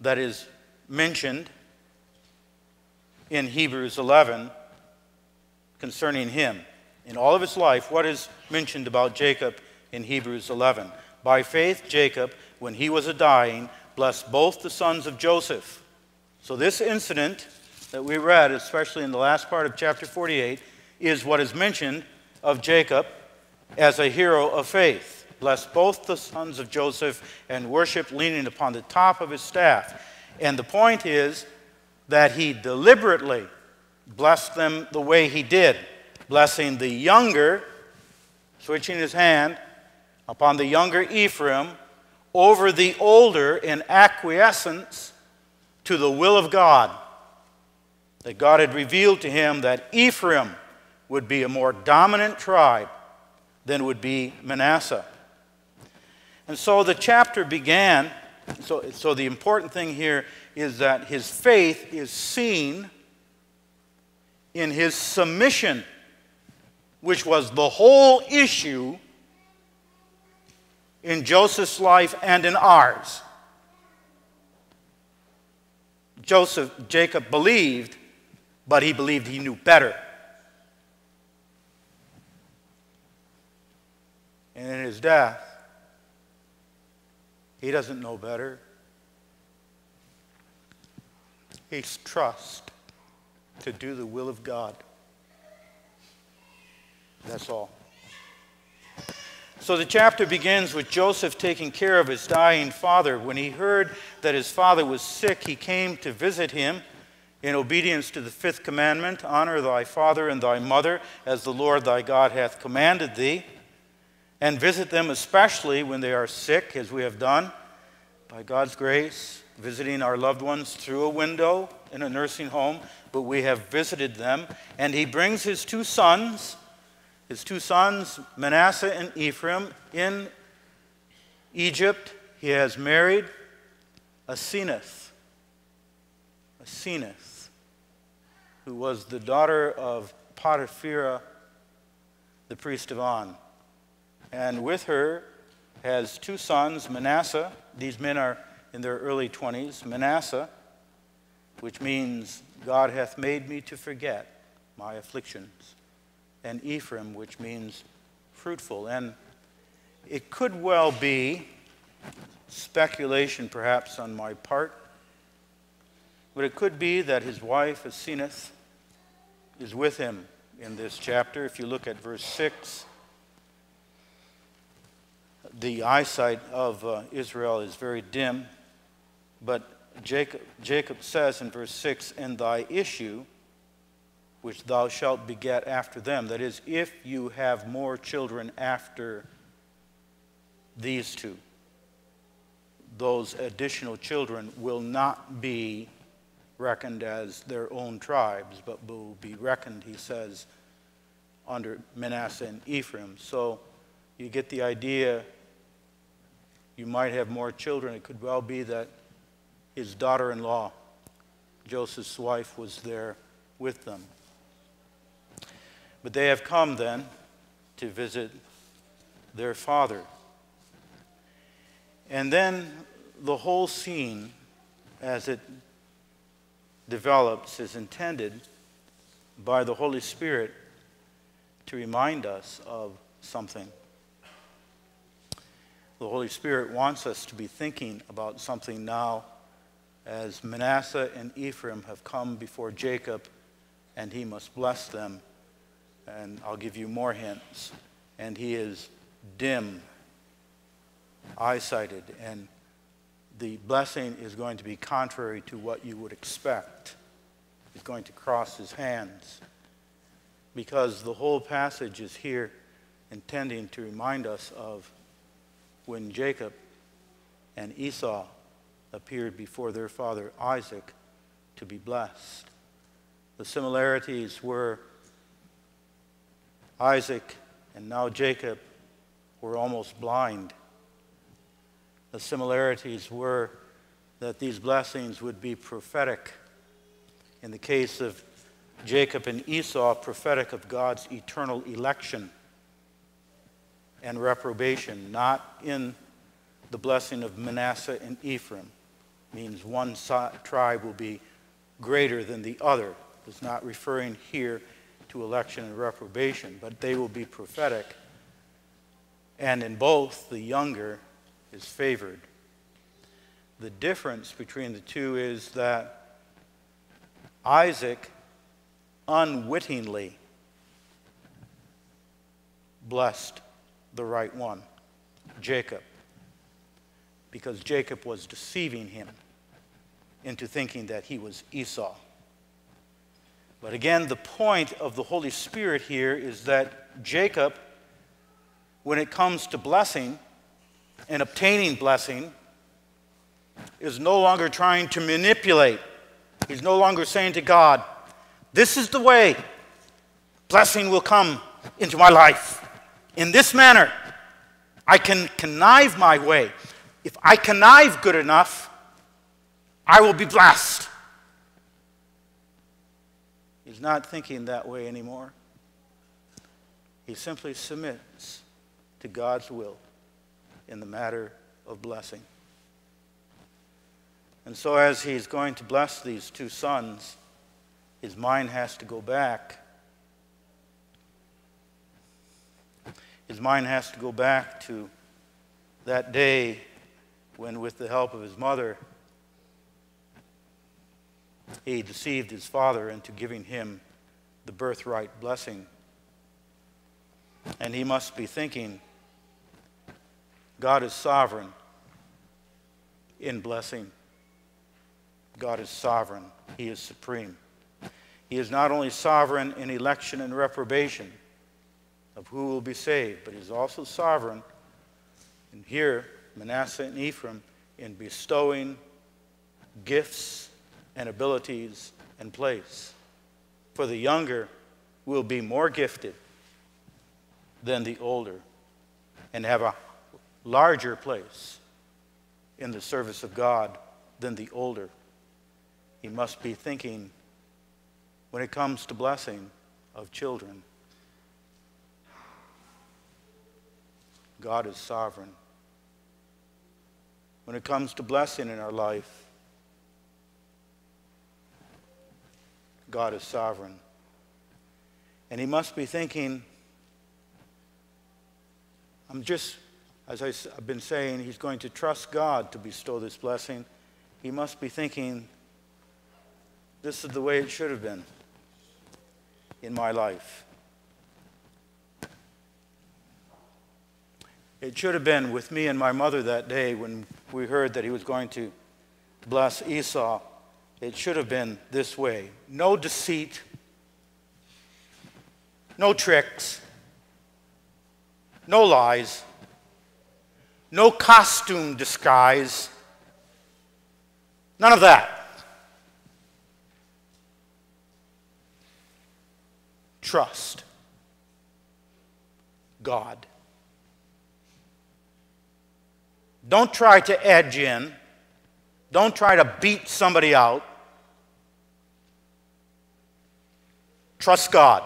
that is mentioned in Hebrews 11 concerning him. In all of his life, what is mentioned about Jacob in Hebrews 11? By faith, Jacob, when he was a dying, blessed both the sons of Joseph. So, this incident that we read, especially in the last part of chapter 48, is what is mentioned of Jacob as a hero of faith. Blessed both the sons of Joseph and worshiped leaning upon the top of his staff. And the point is that he deliberately blessed them the way he did, blessing the younger, switching his hand upon the younger Ephraim over the older in acquiescence to the will of God. That God had revealed to him that Ephraim would be a more dominant tribe than would be Manasseh. And so the chapter began. So, so the important thing here is that his faith is seen in his submission, which was the whole issue in Joseph's life and in ours. Joseph, Jacob believed, but he believed he knew better. And in his death, he doesn't know better. He's trust to do the will of God. That's all. So the chapter begins with Joseph taking care of his dying father. When he heard that his father was sick, he came to visit him in obedience to the fifth commandment honor thy father and thy mother, as the Lord thy God hath commanded thee, and visit them especially when they are sick, as we have done, by God's grace, visiting our loved ones through a window in a nursing home, but we have visited them. And he brings his two sons his two sons, Manasseh and Ephraim, in Egypt. He has married Asenath, Asenath, who was the daughter of Potipherah, the priest of On. And with her has two sons, Manasseh. These men are in their early 20s. Manasseh, which means God hath made me to forget my afflictions and Ephraim, which means fruitful. And it could well be speculation, perhaps, on my part, but it could be that his wife, Asenath, is with him in this chapter. If you look at verse 6, the eyesight of uh, Israel is very dim, but Jacob, Jacob says in verse 6, And thy issue which thou shalt beget after them. That is, if you have more children after these two, those additional children will not be reckoned as their own tribes, but will be reckoned, he says, under Manasseh and Ephraim. So you get the idea you might have more children. It could well be that his daughter in law, Joseph's wife, was there with them. But they have come then to visit their father. And then the whole scene, as it develops, is intended by the Holy Spirit to remind us of something. The Holy Spirit wants us to be thinking about something now as Manasseh and Ephraim have come before Jacob and he must bless them and I'll give you more hints. And he is dim, eyesighted, and the blessing is going to be contrary to what you would expect. He's going to cross his hands because the whole passage is here intending to remind us of when Jacob and Esau appeared before their father Isaac to be blessed. The similarities were Isaac and now Jacob were almost blind. The similarities were that these blessings would be prophetic. In the case of Jacob and Esau, prophetic of God's eternal election and reprobation, not in the blessing of Manasseh and Ephraim. Means one tribe will be greater than the other. It's not referring here to election and reprobation, but they will be prophetic. And in both, the younger is favored. The difference between the two is that Isaac unwittingly blessed the right one, Jacob, because Jacob was deceiving him into thinking that he was Esau. But again, the point of the Holy Spirit here is that Jacob, when it comes to blessing and obtaining blessing, is no longer trying to manipulate. He's no longer saying to God, This is the way blessing will come into my life. In this manner, I can connive my way. If I connive good enough, I will be blessed. He's not thinking that way anymore. He simply submits to God's will in the matter of blessing. And so, as he's going to bless these two sons, his mind has to go back. His mind has to go back to that day when, with the help of his mother, he deceived his father into giving him the birthright blessing. And he must be thinking, God is sovereign in blessing. God is sovereign. He is supreme. He is not only sovereign in election and reprobation of who will be saved, but he's also sovereign, in here, Manasseh and Ephraim, in bestowing gifts and abilities and place. For the younger will be more gifted than the older and have a larger place in the service of God than the older. He must be thinking, when it comes to blessing, of children. God is sovereign. When it comes to blessing in our life, God is sovereign. And he must be thinking, I'm just, as I've been saying, he's going to trust God to bestow this blessing. He must be thinking, this is the way it should have been in my life. It should have been with me and my mother that day when we heard that he was going to bless Esau. It should have been this way no deceit, no tricks, no lies, no costume disguise, none of that. Trust God. Don't try to edge in. Don't try to beat somebody out. Trust God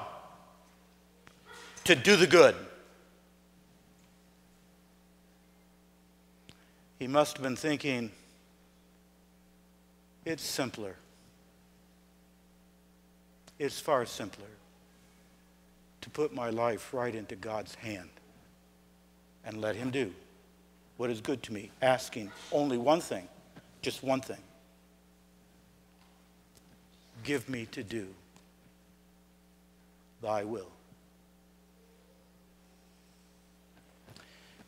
to do the good. He must have been thinking, it's simpler. It's far simpler to put my life right into God's hand and let Him do what is good to me, asking only one thing, just one thing. Give me to do thy will.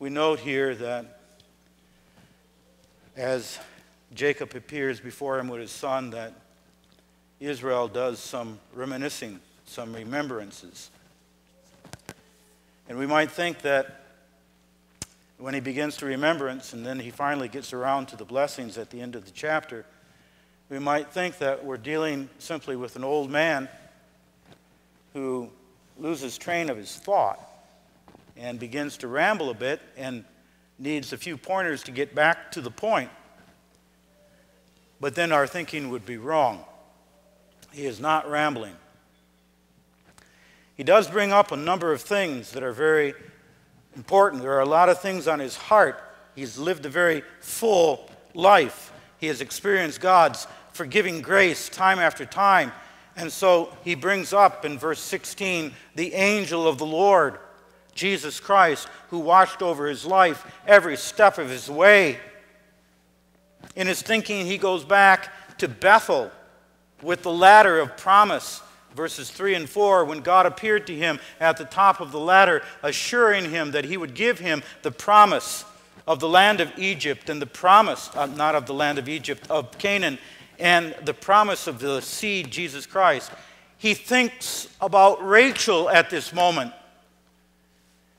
we note here that as Jacob appears before him with his son, that Israel does some reminiscing, some remembrances. And we might think that when he begins to remembrance and then he finally gets around to the blessings at the end of the chapter, we might think that we're dealing simply with an old man who loses train of his thought and begins to ramble a bit and needs a few pointers to get back to the point. But then our thinking would be wrong. He is not rambling. He does bring up a number of things that are very important. There are a lot of things on his heart. He's lived a very full life. He has experienced God's forgiving grace time after time. And so he brings up in verse 16 the angel of the Lord, Jesus Christ, who watched over his life every step of his way. In his thinking, he goes back to Bethel with the ladder of promise verses 3 and 4, when God appeared to him at the top of the ladder, assuring him that he would give him the promise of the land of Egypt and the promise, uh, not of the land of Egypt, of Canaan, and the promise of the seed, Jesus Christ. He thinks about Rachel at this moment,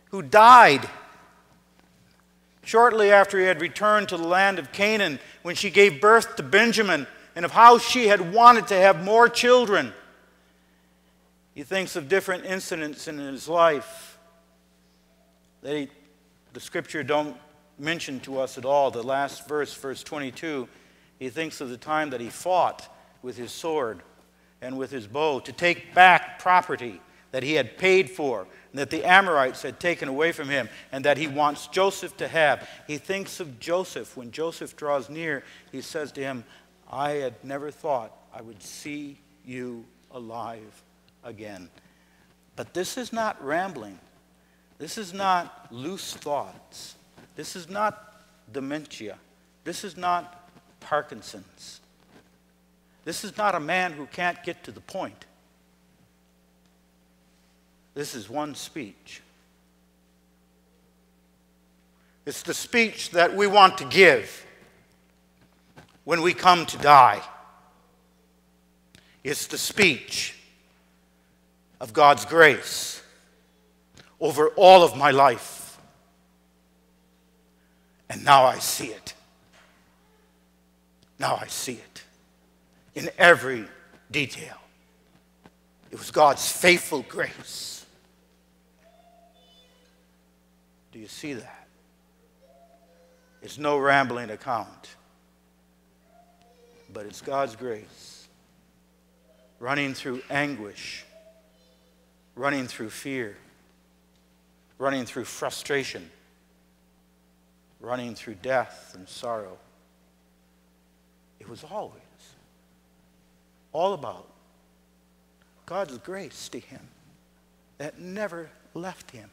who died shortly after he had returned to the land of Canaan when she gave birth to Benjamin, and of how she had wanted to have more children. He thinks of different incidents in his life that he, the scripture don't mention to us at all. The last verse, verse 22, he thinks of the time that he fought with his sword and with his bow to take back property that he had paid for and that the Amorites had taken away from him and that he wants Joseph to have. He thinks of Joseph. When Joseph draws near, he says to him, I had never thought I would see you alive again. But this is not rambling. This is not loose thoughts. This is not dementia. This is not Parkinson's. This is not a man who can't get to the point. This is one speech. It's the speech that we want to give when we come to die. It's the speech of God's grace over all of my life. And now I see it. Now I see it in every detail. It was God's faithful grace. Do you see that? It's no rambling account, but it's God's grace running through anguish running through fear, running through frustration, running through death and sorrow. It was always all about God's grace to him that never left him.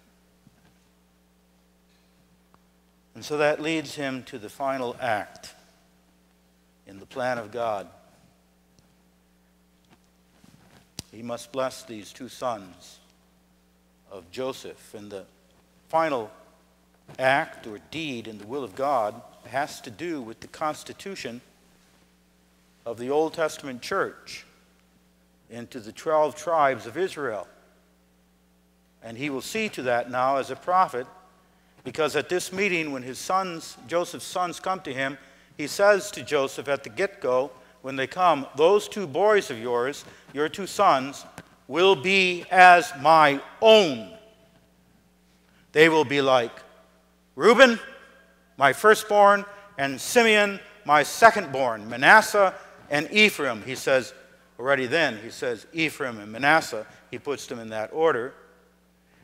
And so that leads him to the final act in the plan of God. he must bless these two sons of Joseph. And the final act or deed in the will of God has to do with the constitution of the Old Testament church into the 12 tribes of Israel. And he will see to that now as a prophet, because at this meeting, when his sons, Joseph's sons, come to him, he says to Joseph at the get go, when they come, those two boys of yours, your two sons, will be as my own. They will be like Reuben, my firstborn, and Simeon, my secondborn, Manasseh and Ephraim. He says, already then, he says, Ephraim and Manasseh. He puts them in that order.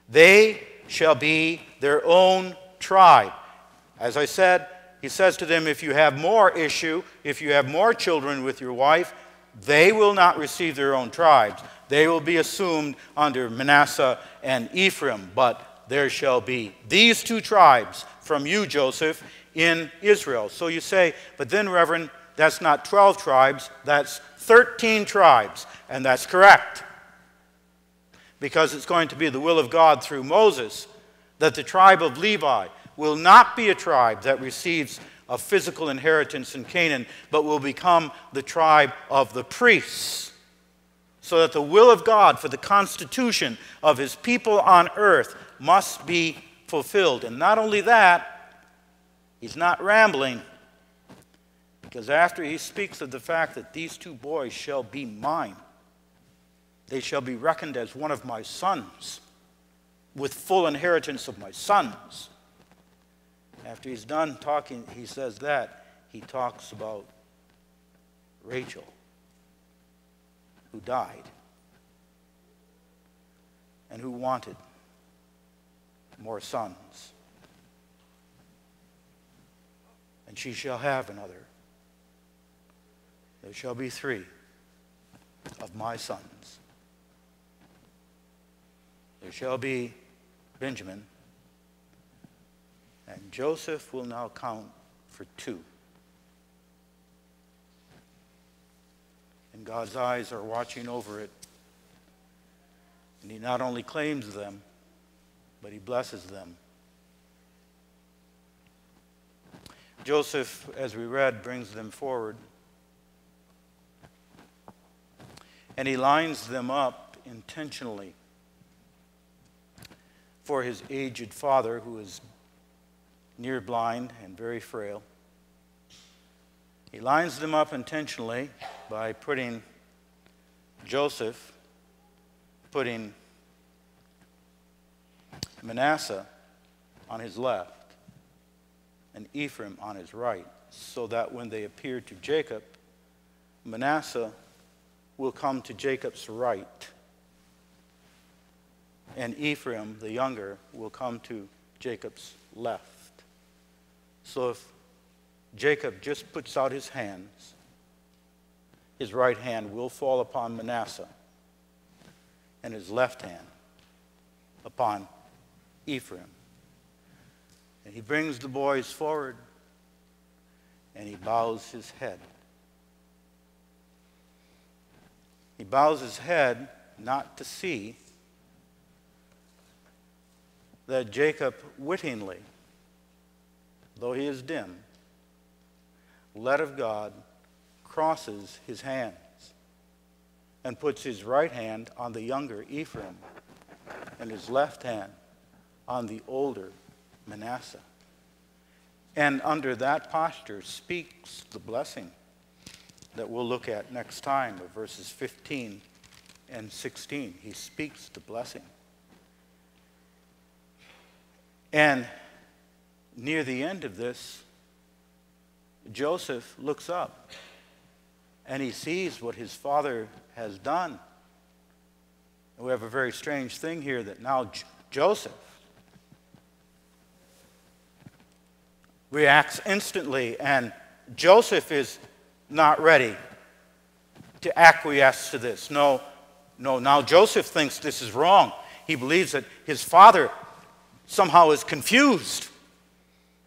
They shall be their own tribe. As I said, he says to them, If you have more issue, if you have more children with your wife, they will not receive their own tribes. They will be assumed under Manasseh and Ephraim, but there shall be these two tribes from you, Joseph, in Israel. So you say, but then, Reverend, that's not 12 tribes, that's 13 tribes. And that's correct. Because it's going to be the will of God through Moses that the tribe of Levi will not be a tribe that receives a physical inheritance in Canaan, but will become the tribe of the priests. So that the will of God for the constitution of his people on earth must be fulfilled. And not only that, he's not rambling, because after he speaks of the fact that these two boys shall be mine, they shall be reckoned as one of my sons, with full inheritance of my sons. After he's done talking, he says that, he talks about Rachel, who died and who wanted more sons. And she shall have another. There shall be three of my sons. There shall be Benjamin and Joseph will now count for two. And God's eyes are watching over it. And he not only claims them, but he blesses them. Joseph, as we read, brings them forward. And he lines them up intentionally for his aged father, who is near blind and very frail. He lines them up intentionally by putting Joseph, putting Manasseh on his left and Ephraim on his right, so that when they appear to Jacob, Manasseh will come to Jacob's right, and Ephraim, the younger, will come to Jacob's left. So if Jacob just puts out his hands, his right hand will fall upon Manasseh, and his left hand upon Ephraim. And he brings the boys forward, and he bows his head. He bows his head not to see that Jacob wittingly though he is dim, led of God, crosses his hands and puts his right hand on the younger Ephraim and his left hand on the older Manasseh. And under that posture speaks the blessing that we'll look at next time of verses 15 and 16. He speaks the blessing. And near the end of this, Joseph looks up and he sees what his father has done. And we have a very strange thing here that now J- Joseph reacts instantly, and Joseph is not ready to acquiesce to this. No, no, now Joseph thinks this is wrong. He believes that his father somehow is confused.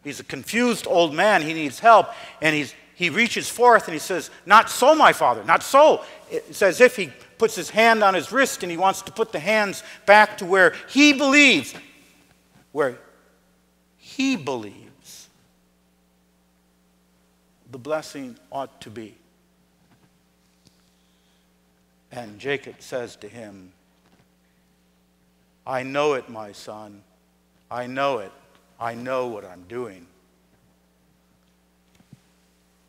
He's a confused old man. He needs help. And he's, he reaches forth and he says, Not so, my father, not so. It's as if he puts his hand on his wrist and he wants to put the hands back to where he believes, where he believes the blessing ought to be. And Jacob says to him, I know it, my son. I know it. I know what I'm doing.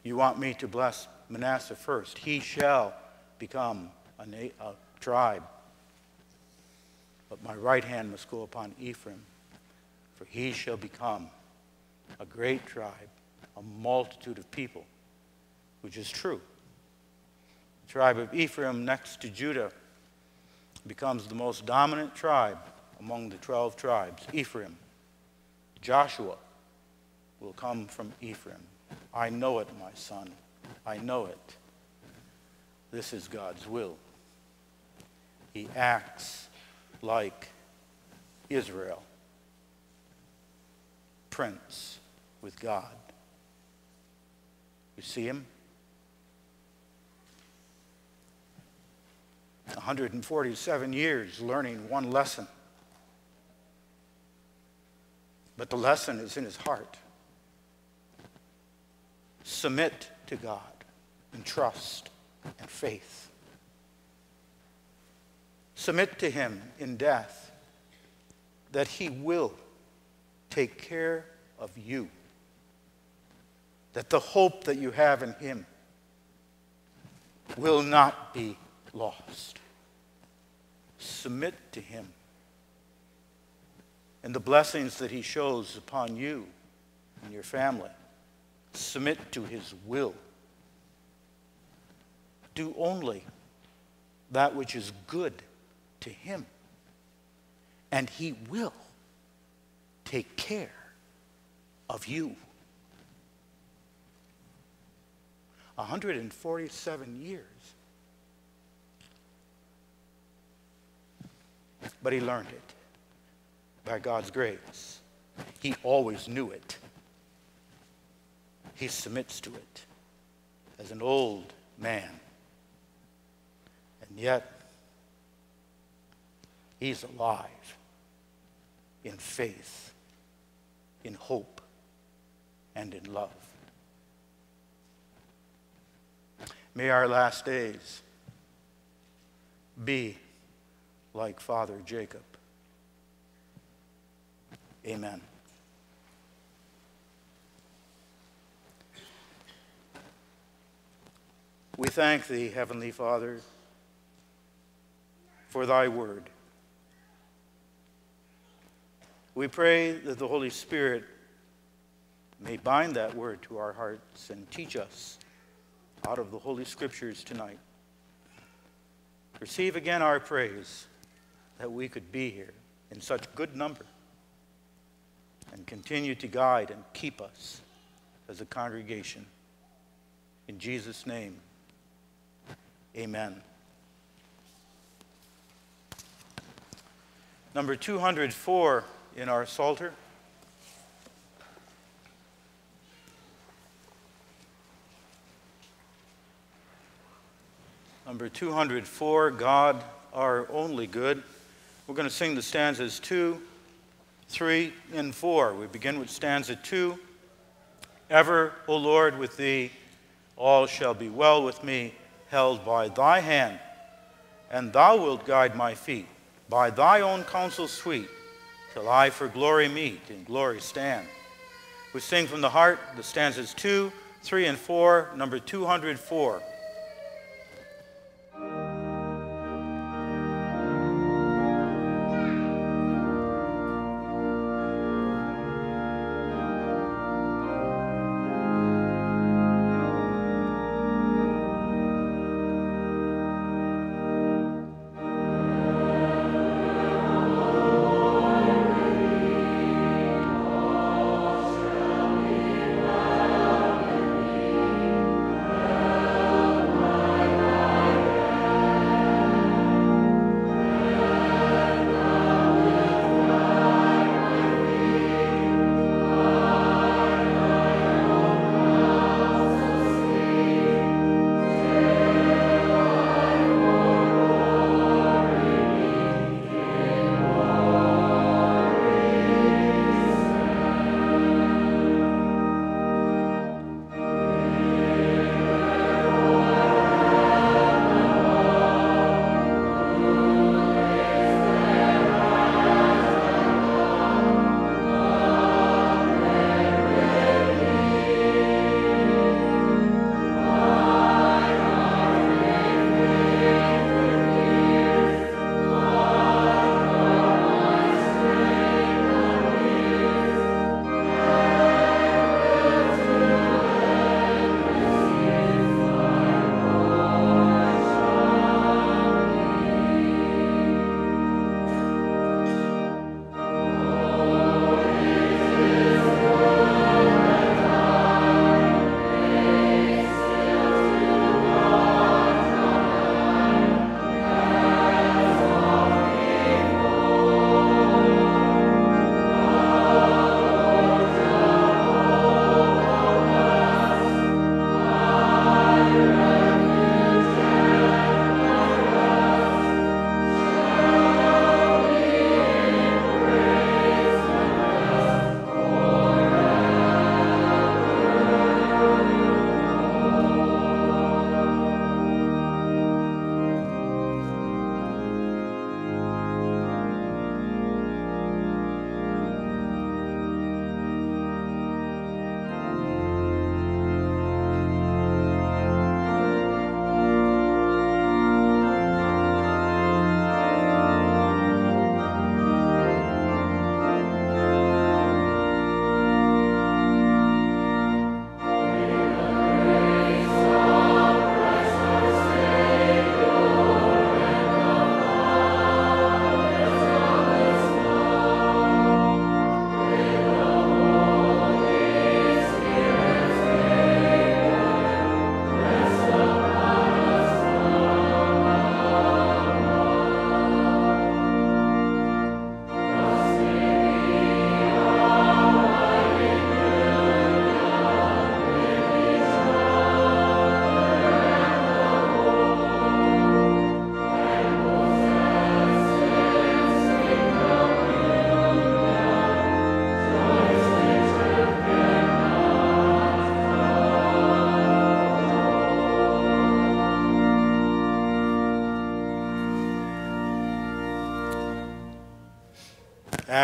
You want me to bless Manasseh first. He shall become a, a tribe. But my right hand must go upon Ephraim, for he shall become a great tribe, a multitude of people, which is true. The tribe of Ephraim, next to Judah, becomes the most dominant tribe among the 12 tribes. Ephraim Joshua will come from Ephraim. I know it, my son. I know it. This is God's will. He acts like Israel, prince with God. You see him? 147 years learning one lesson but the lesson is in his heart. Submit to God in trust and faith. Submit to him in death that he will take care of you. That the hope that you have in him will not be lost. Submit to him and the blessings that he shows upon you and your family. Submit to his will. Do only that which is good to him, and he will take care of you. 147 years. But he learned it by God's grace. He always knew it. He submits to it as an old man. And yet, he's alive in faith, in hope, and in love. May our last days be like Father Jacob. Amen. We thank thee, Heavenly Father, for thy word. We pray that the Holy Spirit may bind that word to our hearts and teach us out of the Holy Scriptures tonight. Receive again our praise that we could be here in such good number and continue to guide and keep us as a congregation. In Jesus' name, amen. Number 204 in our Psalter. Number 204, God, our only good. We're going to sing the stanzas 2, 3, and 4. We begin with stanza 2. Ever, O Lord, with thee, all shall be well with me, held by thy hand, and thou wilt guide my feet by thy own counsel sweet, till I for glory meet, in glory stand. We sing from the heart the stanzas 2, 3, and 4, number 204.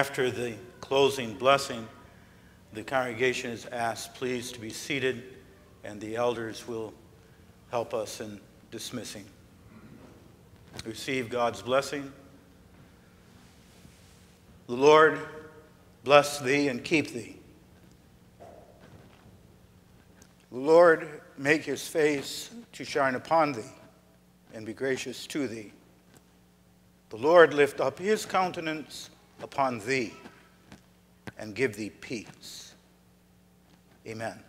After the closing blessing, the congregation is asked, please, to be seated, and the elders will help us in dismissing. Receive God's blessing. The Lord bless thee and keep thee. The Lord make his face to shine upon thee and be gracious to thee. The Lord lift up his countenance upon thee and give thee peace. Amen.